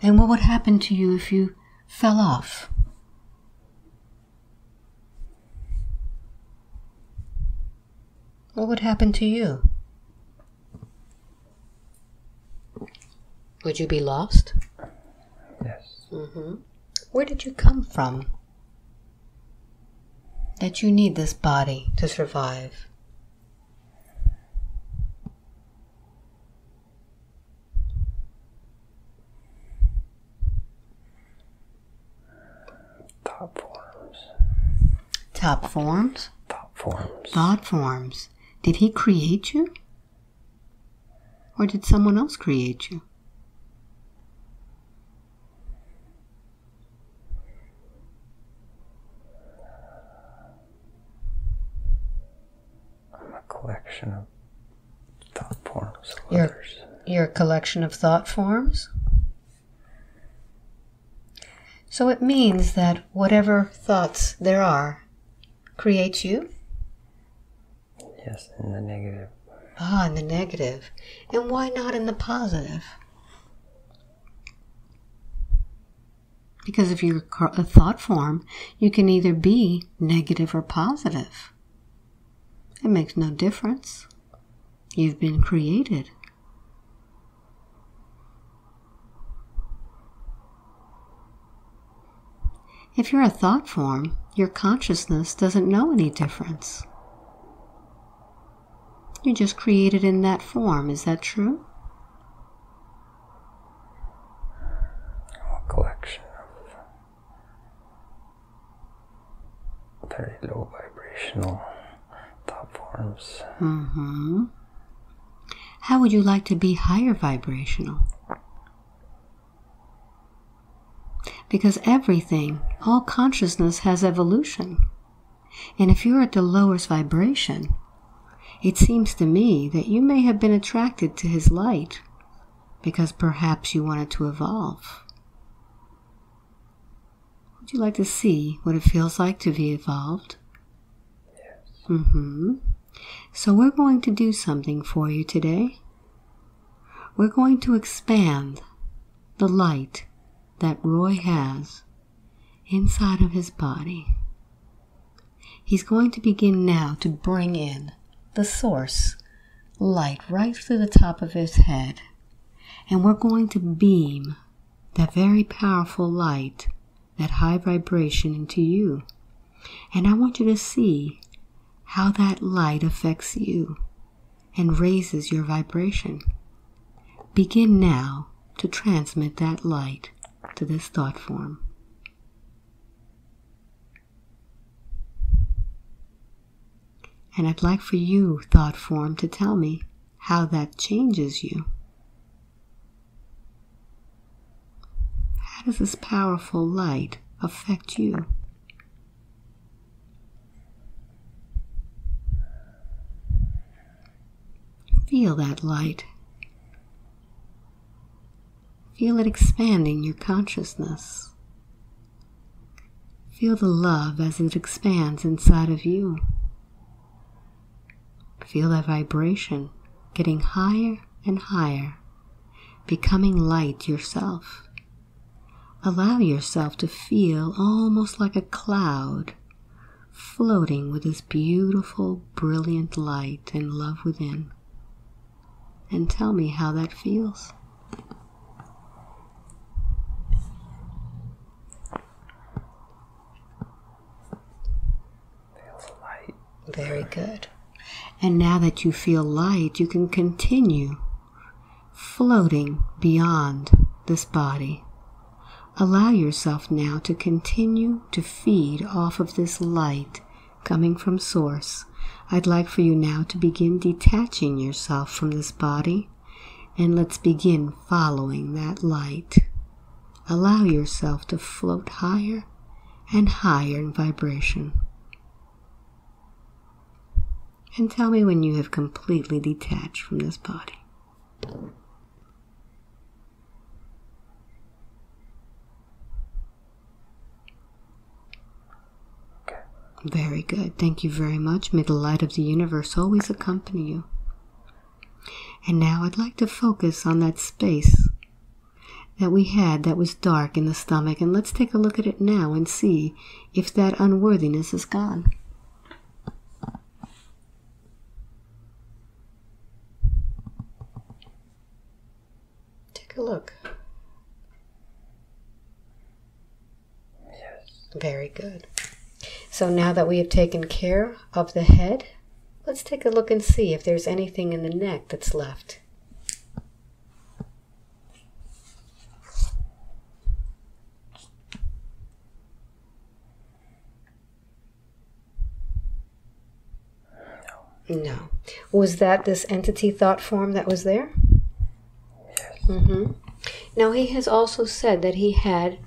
and what would happen to you if you fell off? What would happen to you? Would you be lost? Yes. Mm-hmm. Where did you come from? That you need this body to survive. Top forms. Top forms, Thought forms. thought forms. Did he create you? Or did someone else create you? I'm a collection of thought forms of You're- others. You're a collection of thought forms? So it means that whatever thoughts there are creates you? Yes, in the negative. Ah, in the negative. And why not in the positive? Because if you're a thought form, you can either be negative or positive. It makes no difference. You've been created. If you're a thought form, your consciousness doesn't know any difference. You just created in that form, is that true? A collection of very low vibrational forms. Mm-hmm. How would you like to be higher vibrational? Because everything, all consciousness has evolution. And if you're at the lowest vibration, it seems to me that you may have been attracted to his light because perhaps you wanted to evolve. Would you like to see what it feels like to be evolved? Yes. Mm-hmm. So we're going to do something for you today. We're going to expand the light that Roy has inside of his body. He's going to begin now to bring in the source light right through the top of his head. And we're going to beam that very powerful light, that high vibration into you. And I want you to see how that light affects you and raises your vibration. Begin now to transmit that light to this thought form. And I'd like for you, thought form, to tell me how that changes you. How does this powerful light affect you? Feel that light. Feel it expanding your consciousness. Feel the love as it expands inside of you. Feel that vibration getting higher and higher, becoming light yourself. Allow yourself to feel almost like a cloud floating with this beautiful, brilliant light and love within and tell me how that feels. Feels light. Very good. And now that you feel light, you can continue floating beyond this body. Allow yourself now to continue to feed off of this light coming from Source I'd like for you now to begin detaching yourself from this body and let's begin following that light. Allow yourself to float higher and higher in vibration. And tell me when you have completely detached from this body. Very good. Thank you very much. May the light of the universe always accompany you. And now I'd like to focus on that space that we had that was dark in the stomach. And let's take a look at it now and see if that unworthiness is gone. Take a look. Yes. Very good. So now that we have taken care of the head, let's take a look and see if there's anything in the neck that's left. No. Was that this entity thought form that was there? Yes. Mm-hmm. Now he has also said that he had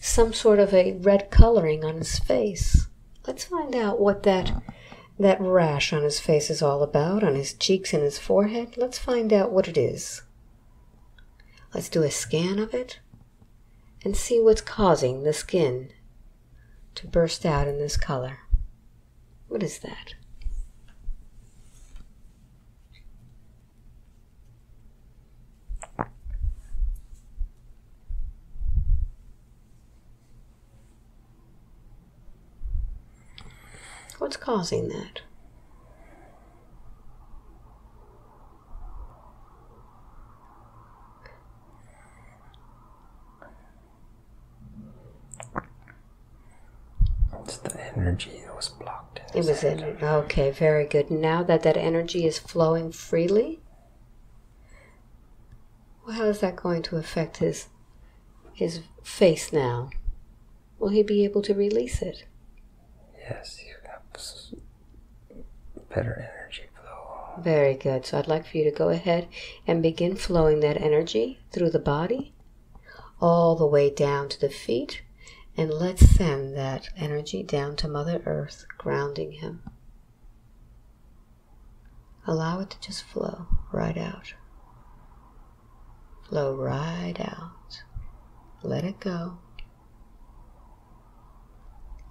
some sort of a red coloring on his face. Let's find out what that that rash on his face is all about, on his cheeks and his forehead. Let's find out what it is. Let's do a scan of it and see what's causing the skin to burst out in this color. What is that? What's causing that? It's the energy that was blocked. It was in. Okay, very good. Now that that energy is flowing freely, well, how is that going to affect his his face now? Will he be able to release it? Yes, you better energy flow. Very good. So I'd like for you to go ahead and begin flowing that energy through the body, all the way down to the feet, and let's send that energy down to Mother Earth, grounding him. Allow it to just flow right out. Flow right out. Let it go.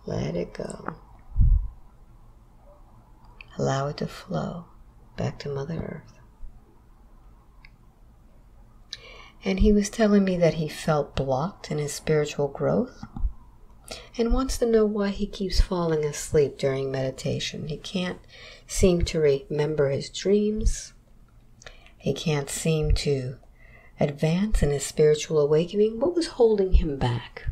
Let it go. Allow it to flow back to Mother Earth. And he was telling me that he felt blocked in his spiritual growth and wants to know why he keeps falling asleep during meditation. He can't seem to remember his dreams, he can't seem to advance in his spiritual awakening. What was holding him back?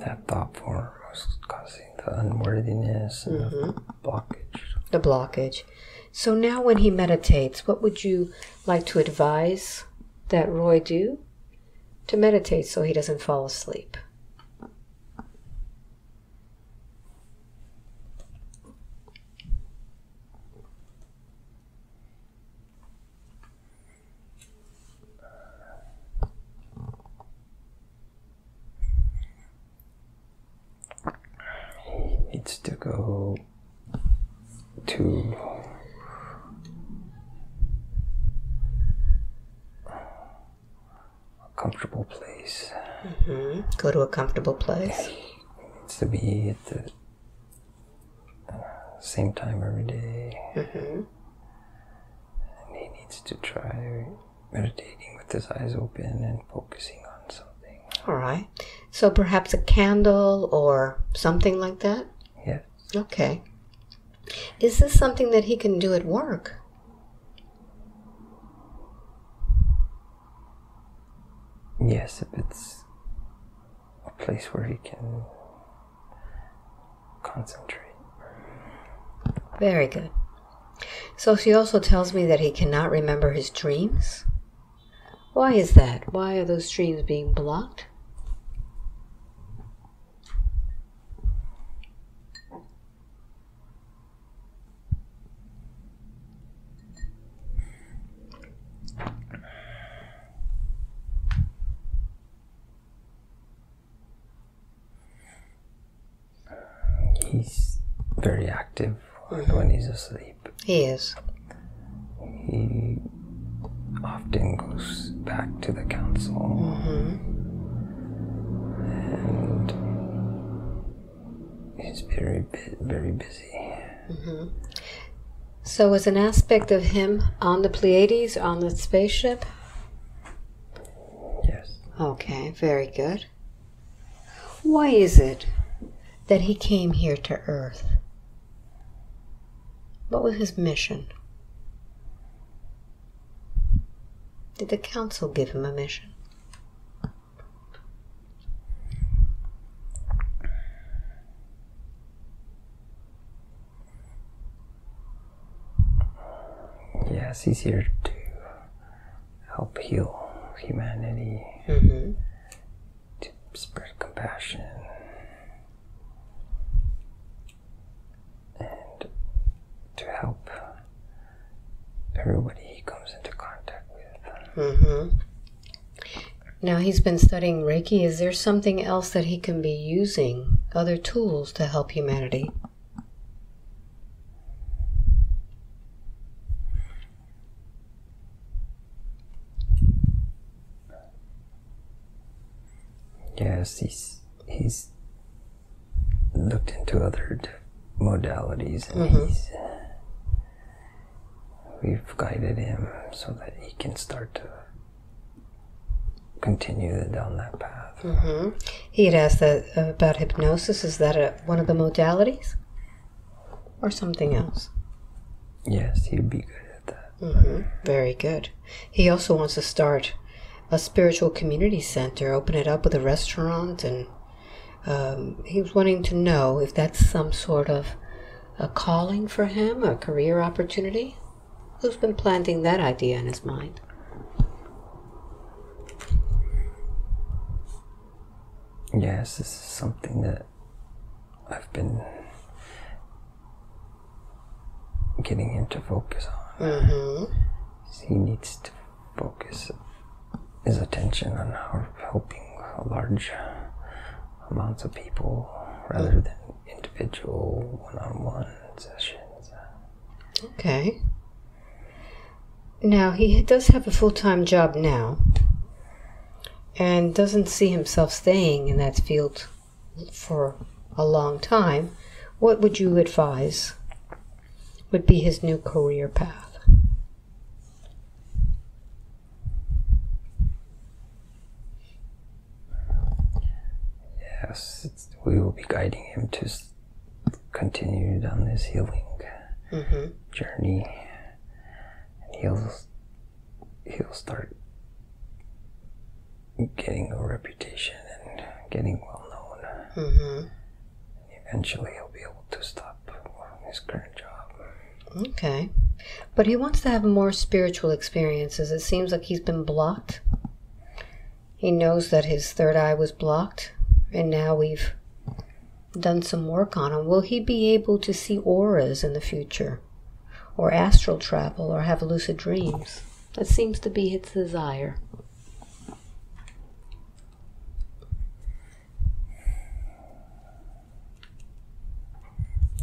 That thought form was causing the unworthiness mm-hmm. and the blockage. the blockage. So now, when he meditates, what would you like to advise that Roy do to meditate so he doesn't fall asleep? He needs to go to a comfortable place. hmm Go to a comfortable place. needs to be at the same time every day. hmm And he needs to try meditating with his eyes open and focusing on something. All right. So perhaps a candle or something like that? Yes. Okay. Is this something that he can do at work? Yes, if it's place where he can concentrate. Very good. So she also tells me that he cannot remember his dreams. Why is that? Why are those dreams being blocked? He's very active when he's asleep. He is. He often goes back to the council mm-hmm. and he's very very busy. Mm-hmm. So is an aspect of him on the Pleiades, on the spaceship? Yes. Okay, very good. Why is it that he came here to Earth? What was his mission? Did the council give him a mission? Yes, he's here to help heal humanity, Mm-hmm. to spread compassion, and to help everybody he comes into contact with. Mm-hmm. Now he's been studying Reiki. Is there something else that he can be using, other tools to help humanity? Yes, he's he's looked into other modalities, and Mhm. he's we've guided him so that he can start to continue down that path. hmm He had asked that uh, about hypnosis. Is that a, one of the modalities, or something else? Yes, he'd be good at that. hmm Very good. He also wants to start a spiritual community center, open it up with a restaurant, and um, he was wanting to know if that's some sort of a calling for him, a career opportunity. Who's been planting that idea in his mind? Yes, this is something that I've been getting him to focus on. hmm He needs to focus his attention on helping large amounts of people rather than individual one-on-one sessions. Okay. Now, he does have a full time job now and doesn't see himself staying in that field for a long time. What would you advise would be his new career path? Yes, we will be guiding him to continue down this healing hmm journey, he'll he'll start getting a reputation and getting well known. hmm Eventually, he'll be able to stop his current job. Okay. But he wants to have more spiritual experiences. It seems like he's been blocked. He knows that his third eye was blocked, and now we've done some work on him. Will he be able to see auras in the future? Or astral travel, or have lucid dreams? That seems to be his desire.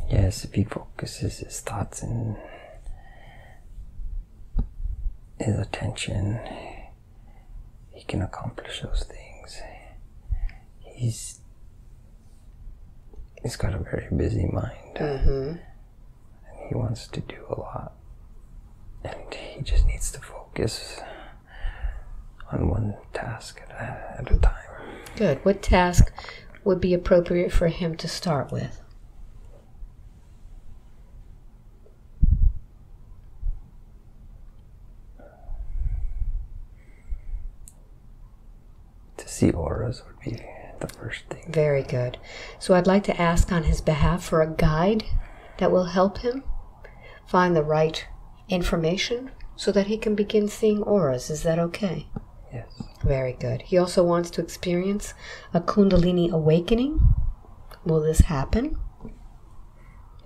Yes, if he focuses his thoughts and his attention, he can accomplish those things. He's he's got a very busy mind. Mm-hmm. and he wants to do a lot. And he just needs to focus on one task at a, at a time. Good. What task would be appropriate for him to start with? To see auras would be the first thing. Very good. So I'd like to ask on his behalf for a guide that will help him find the right information so that he can begin seeing auras. Is that okay? Yes. Very good. He also wants to experience a Kundalini awakening. Will this happen?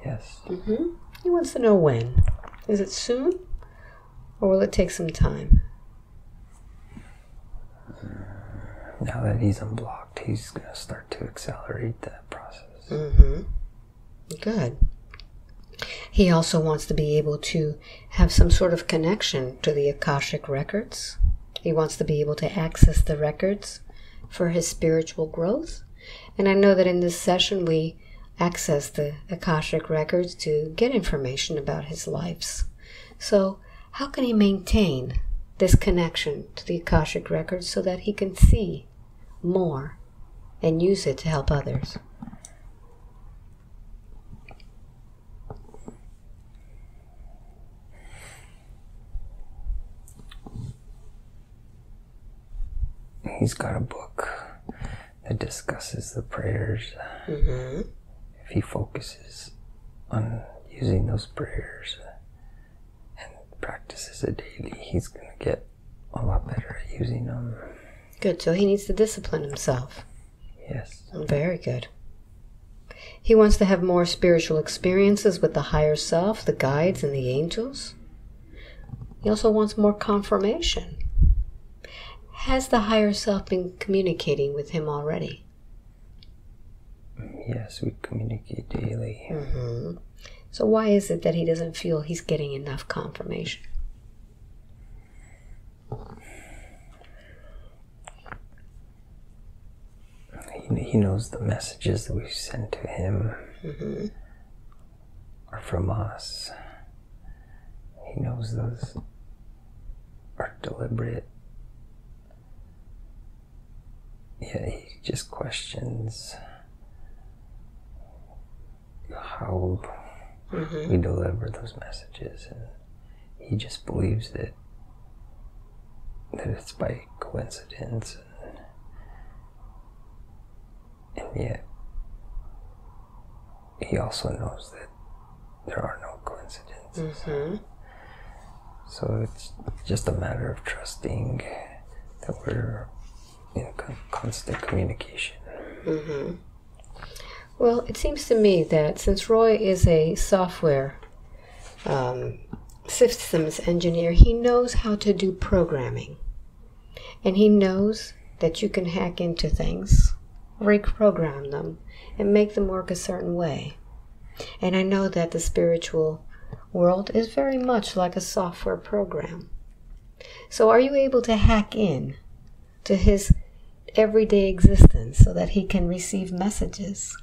Yes. hmm He wants to know when. Is it soon? Or will it take some time? Now that he's unblocked, he's going to start to accelerate that process. hmm Good. He also wants to be able to have some sort of connection to the Akashic records. He wants to be able to access the records for his spiritual growth. And I know that in this session we access the Akashic records to get information about his lives. So, how can he maintain this connection to the Akashic records so that he can see more and use it to help others? He's got a book that discusses the prayers. hmm If he focuses on using those prayers and practices it daily, he's going to get a lot better at using them. Good. So he needs to discipline himself. Yes. Very good. He wants to have more spiritual experiences with the higher self, the guides, and the angels. He also wants more confirmation. Has the higher self been communicating with him already? Yes, we communicate daily. hmm So, why is it that he doesn't feel he's getting enough confirmation? He, he knows the messages that we send to him hmm are from us. He knows those are deliberate yeah, he just questions how Mm-hmm. we deliver those messages, and he just believes that that it's by coincidence, and, and yet he also knows that there are no coincidences. Mm-hmm. So it's just a matter of trusting that we're in con- constant communication. Mm-hmm. Well, it seems to me that since Roy is a software um, systems engineer, he knows how to do programming. And he knows that you can hack into things, reprogram them, and make them work a certain way. And I know that the spiritual world is very much like a software program. So, are you able to hack in to his everyday existence so that he can receive messages?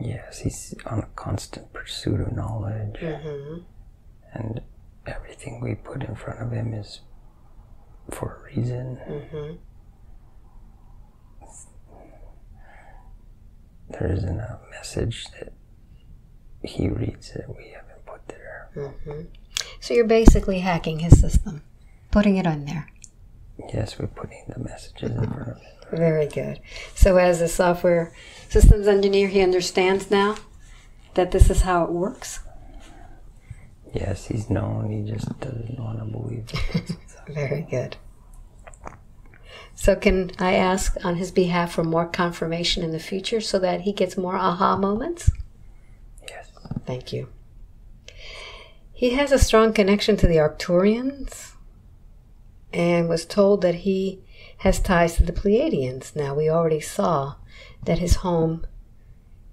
Yes, he's on a constant pursuit of knowledge, Mm-hmm. and everything we put in front of him is for a reason. Mm-hmm. There isn't a message that he reads that we haven't put there. Mm-hmm. So you're basically hacking his system, putting it on there. Yes, we're putting the messages in front of him. Very good. So as a software systems engineer, he understands now that this is how it works. Yes, he's known, he just doesn't want to believe it. Very good. So can I ask on his behalf for more confirmation in the future so that he gets more aha moments? yes. Thank you. He has a strong connection to the Arcturians and was told that he has ties to the Pleiadians. Now, we already saw that his home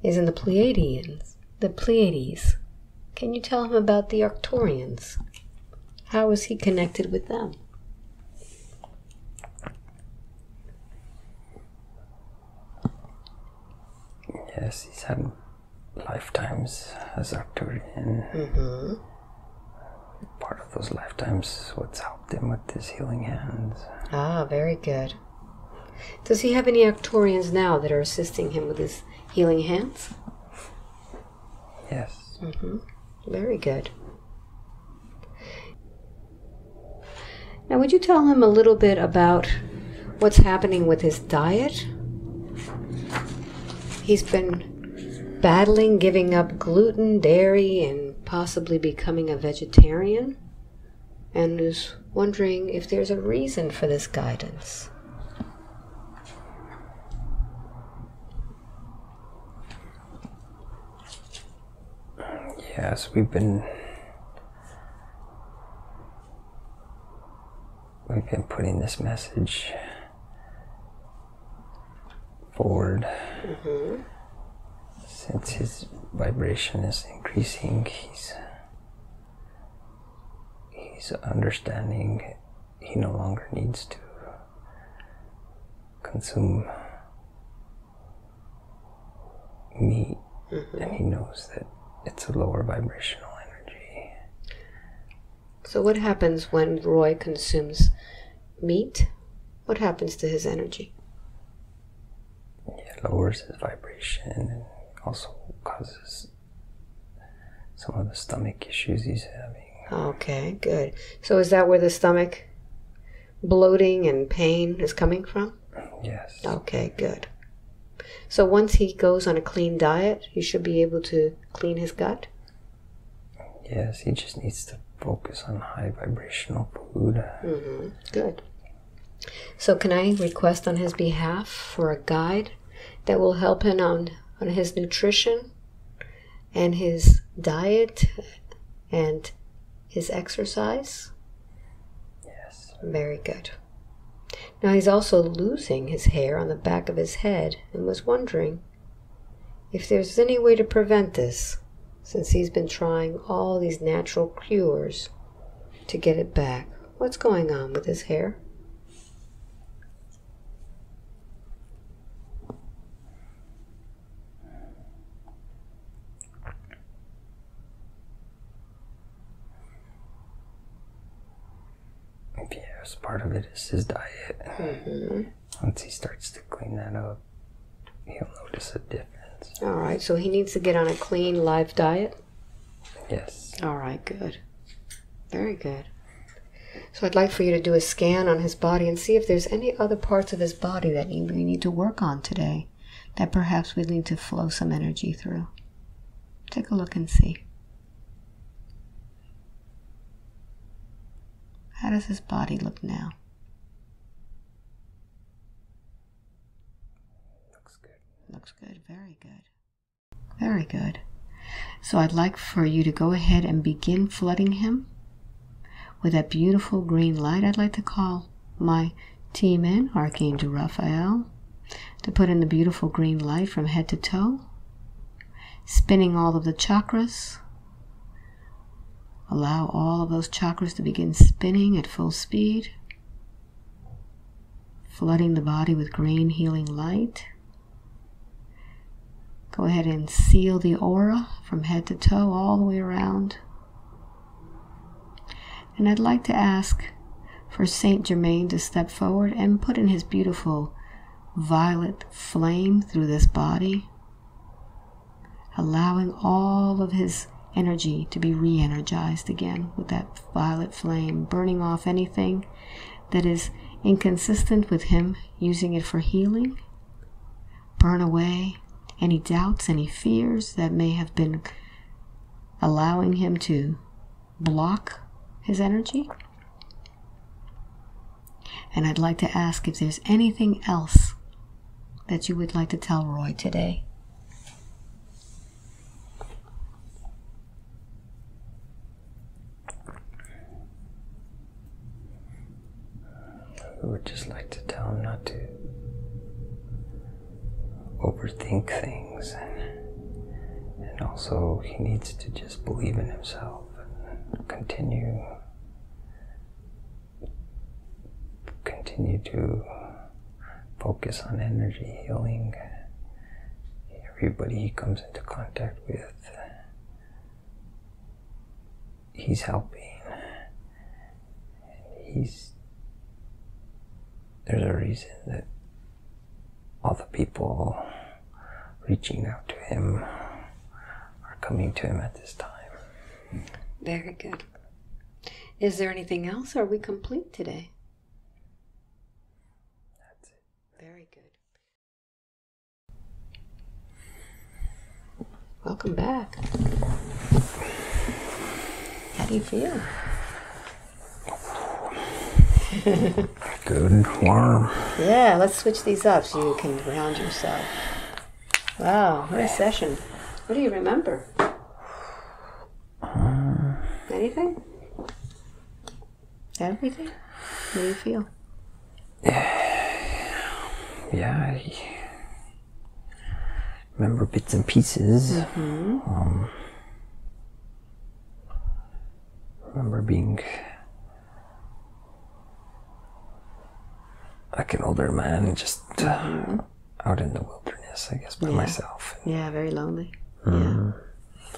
is in the Pleiadians, the Pleiades. Can you tell him about the Arcturians? How is he connected with them? Yes, he's had lifetimes as Arcturian. Mm-hmm. Part of those lifetimes what's helped him with his healing hands. Ah, very good. Does he have any Arcturians now that are assisting him with his healing hands? Yes. Mm-hmm. Very good. Now, would you tell him a little bit about what's happening with his diet? He's been battling giving up gluten, dairy, and possibly becoming a vegetarian, and is wondering if there's a reason for this guidance. Yes, we've been we've been putting this message forward mm-hmm. since his vibration is increasing. He's he's understanding he no longer needs to consume meat, mm-hmm. and he knows that it's a lower vibrational energy. So, what happens when Roy consumes meat? What happens to his energy? It lowers his vibration also causes some of the stomach issues he's having. Okay, good. So, is that where the stomach bloating and pain is coming from? Yes. Okay, good. So, once he goes on a clean diet, he should be able to clean his gut? Yes, he just needs to focus on high vibrational food. Mm-hmm. Good. So, can I request on his behalf for a guide that will help him on, on his nutrition and his diet and his exercise? Yes. Very good. Now, he's also losing his hair on the back of his head and was wondering if there's any way to prevent this since he's been trying all these natural cures to get it back. What's going on with his hair? Yes, part of it is his diet. Mm-hmm. Once he starts to clean that up, he'll notice a difference. All right, so he needs to get on a clean, live diet. Yes. All right, good. Very good. So I'd like for you to do a scan on his body and see if there's any other parts of his body that we need to work on today that perhaps we need to flow some energy through. Take a look and see. How does his body look now? Looks good. Looks good. Very good. Very good. So I'd like for you to go ahead and begin flooding him with that beautiful green light. I'd like to call my team in, Archangel Raphael, to put in the beautiful green light from head to toe, spinning all of the chakras. Allow all of those chakras to begin spinning at full speed, flooding the body with green healing light. Go ahead and seal the aura from head to toe all the way around. And I'd like to ask for Saint Germain to step forward and put in his beautiful violet flame through this body, allowing all of his energy to be re energized again with that violet flame, burning off anything that is inconsistent with him using it for healing. Burn away any doubts, any fears that may have been allowing him to block his energy. And I'd like to ask if there's anything else that you would like to tell Roy today. I would just like to tell him not to overthink things and, and also he needs to just believe in himself and continue continue to focus on energy healing. Everybody he comes into contact with he's helping. And he's there's a reason that all the people reaching out to him are coming to him at this time. Very good. Is there anything else? Are we complete today? That's it. Very good. Welcome back. How do you feel? Good, and warm. Yeah, let's switch these up so you can ground yourself. Wow, what a session. What do you remember? Anything? Everything? What do you feel? Yeah, I remember bits and pieces. Um, remember being like an older man, just uh, out in the wilderness, I guess, by myself. Yeah, very lonely. Yeah.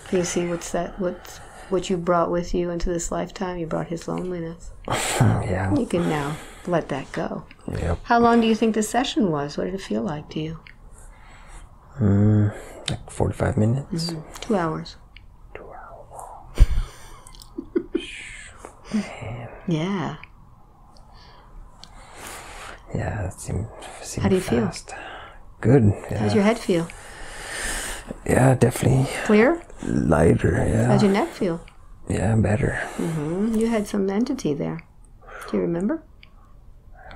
Do you see what's that? What's what you brought with you into this lifetime? You brought his loneliness. yeah. You can now let that go. Yep. How long do you think the session was? What did it feel like to you? Mm, like 45 minutes. Two hours. Two hours. Yeah. Yeah, it seemed, seemed do you feel? fast. Good. Yeah. How's your head feel? yeah, definitely Clear? lighter. Yeah. How's your neck feel? yeah, better. hmm You had some entity there. Do you remember?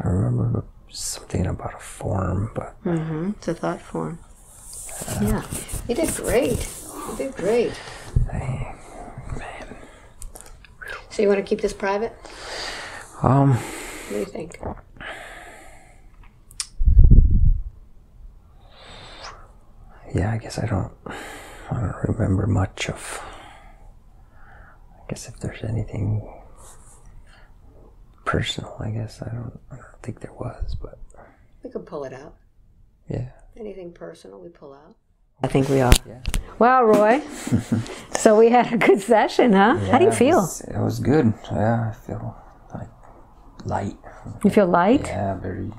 I remember something about a form, but Mm-hmm. It's a thought form. Yeah. You did great. You did great. I, man. So you want to keep this private? Um, What do you think? Yeah, I guess I don't, I don't remember much of. I guess if there's anything personal, I guess I don't, I don't think there was, but We could pull it out. yeah. Anything personal, we pull out. I think we are. Yeah. Wow, Roy. so we had a good session, huh? Yeah, How do you Yeah, it feel? was- It was, good. Yeah, I feel like light. You feel light? Yeah, very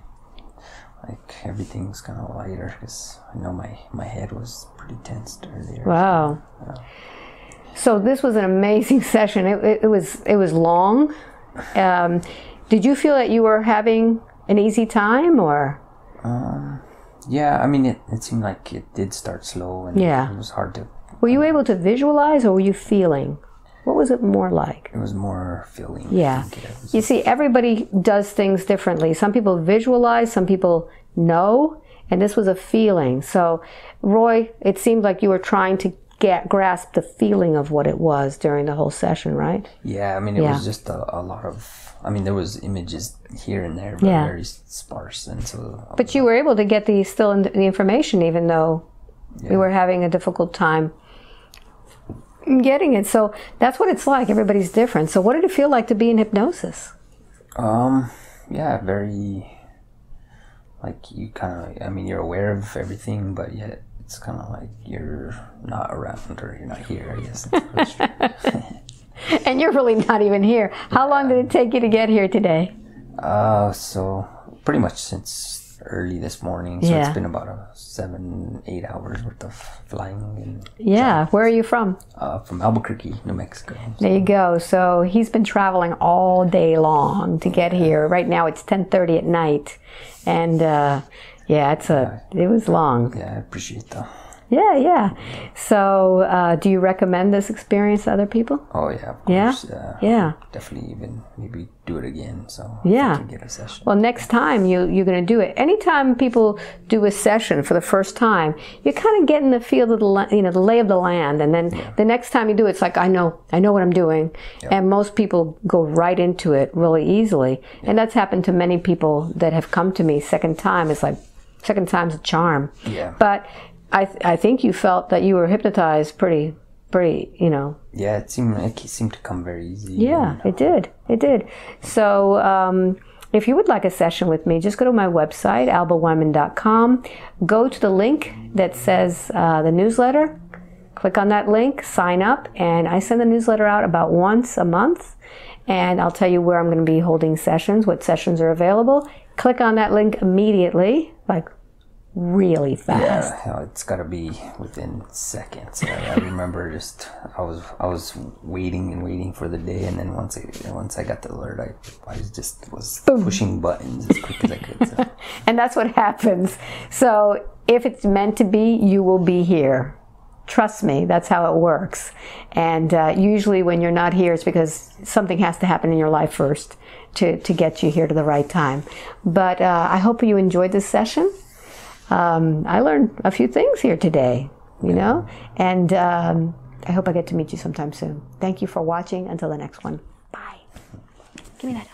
like everything's kind of lighter because I know my my head was pretty tensed earlier. Wow. So this was an amazing session. It, it, it was it was long. Um, did you feel that you were having an easy time, or Yeah, I mean it. It seemed like it did start slow and Yeah. it was hard to. were you able to visualize, or were you feeling? What was it more like? It was more feeling. Yeah. think it was- You see, everybody does things differently. Some people visualize, some people know, and this was a feeling. So, Roy, it seemed like you were trying to get grasp the feeling of what it was during the whole session, right? Yeah, I mean it Yeah. was just a, a lot of. I mean there was images here and there, but Yeah. very sparse, and so. But you were able to get the still in the information, even though we were having a difficult time getting it. So that's what it's like. Everybody's different. So, what did it feel like to be in hypnosis? Um. Yeah. Very. Like you kind of. I mean, you're aware of everything, but yet it's kind of like you're not around or you're not here. I guess. And you're really not even here. How long did it take you to get here today? uh. So pretty much since early this morning. So Yeah. it's been about a seven, eight hours worth of flying and Yeah. Where are you from? uh, from Albuquerque, New Mexico. There you go. So he's been traveling all day long to get here. Right now it's 10:30 at night, and uh, yeah, it's a it was long. Yeah, I appreciate that. Yeah, yeah. So uh, do you recommend this experience to other people? Oh yeah, of Yeah? course. Yeah. Yeah. Definitely even maybe do it again. So Yeah. Get a session. Well, next time you you're going to do it. Anytime people do a session for the first time, you're kind of getting the feel of the you know the lay of the land, and then the next time you do it, it's like I know I know what I'm doing, and most people go right into it really easily, and that's happened to many people that have come to me second time. It's like second time's a charm. Yeah. But I th- I think you felt that you were hypnotized pretty pretty you know Yeah, it seemed it seemed to come very easy. yeah, it did. It did. So, um, if you would like a session with me, just go to my website, albaweinman.com. Go to the link that says uh, the newsletter. Click on that link, sign up, and I send the newsletter out about once a month. And I'll tell you where I'm going to be holding sessions, what sessions are available. Click on that link immediately, like really fast. Yeah, it's got to be within seconds. I, I remember just I was I was waiting and waiting for the day, and then once I once I got the alert, I I was just was pushing buttons as quick as I could. So. And that's what happens. So if it's meant to be, you will be here. Trust me, that's how it works. And uh, usually, when you're not here, it's because something has to happen in your life first to, to get you here to the right time. But uh, I hope you enjoyed this session. Um, I learned a few things here today, you know, and um, I hope I get to meet you sometime soon. Thank you for watching. Until the next one. Bye. Give me that.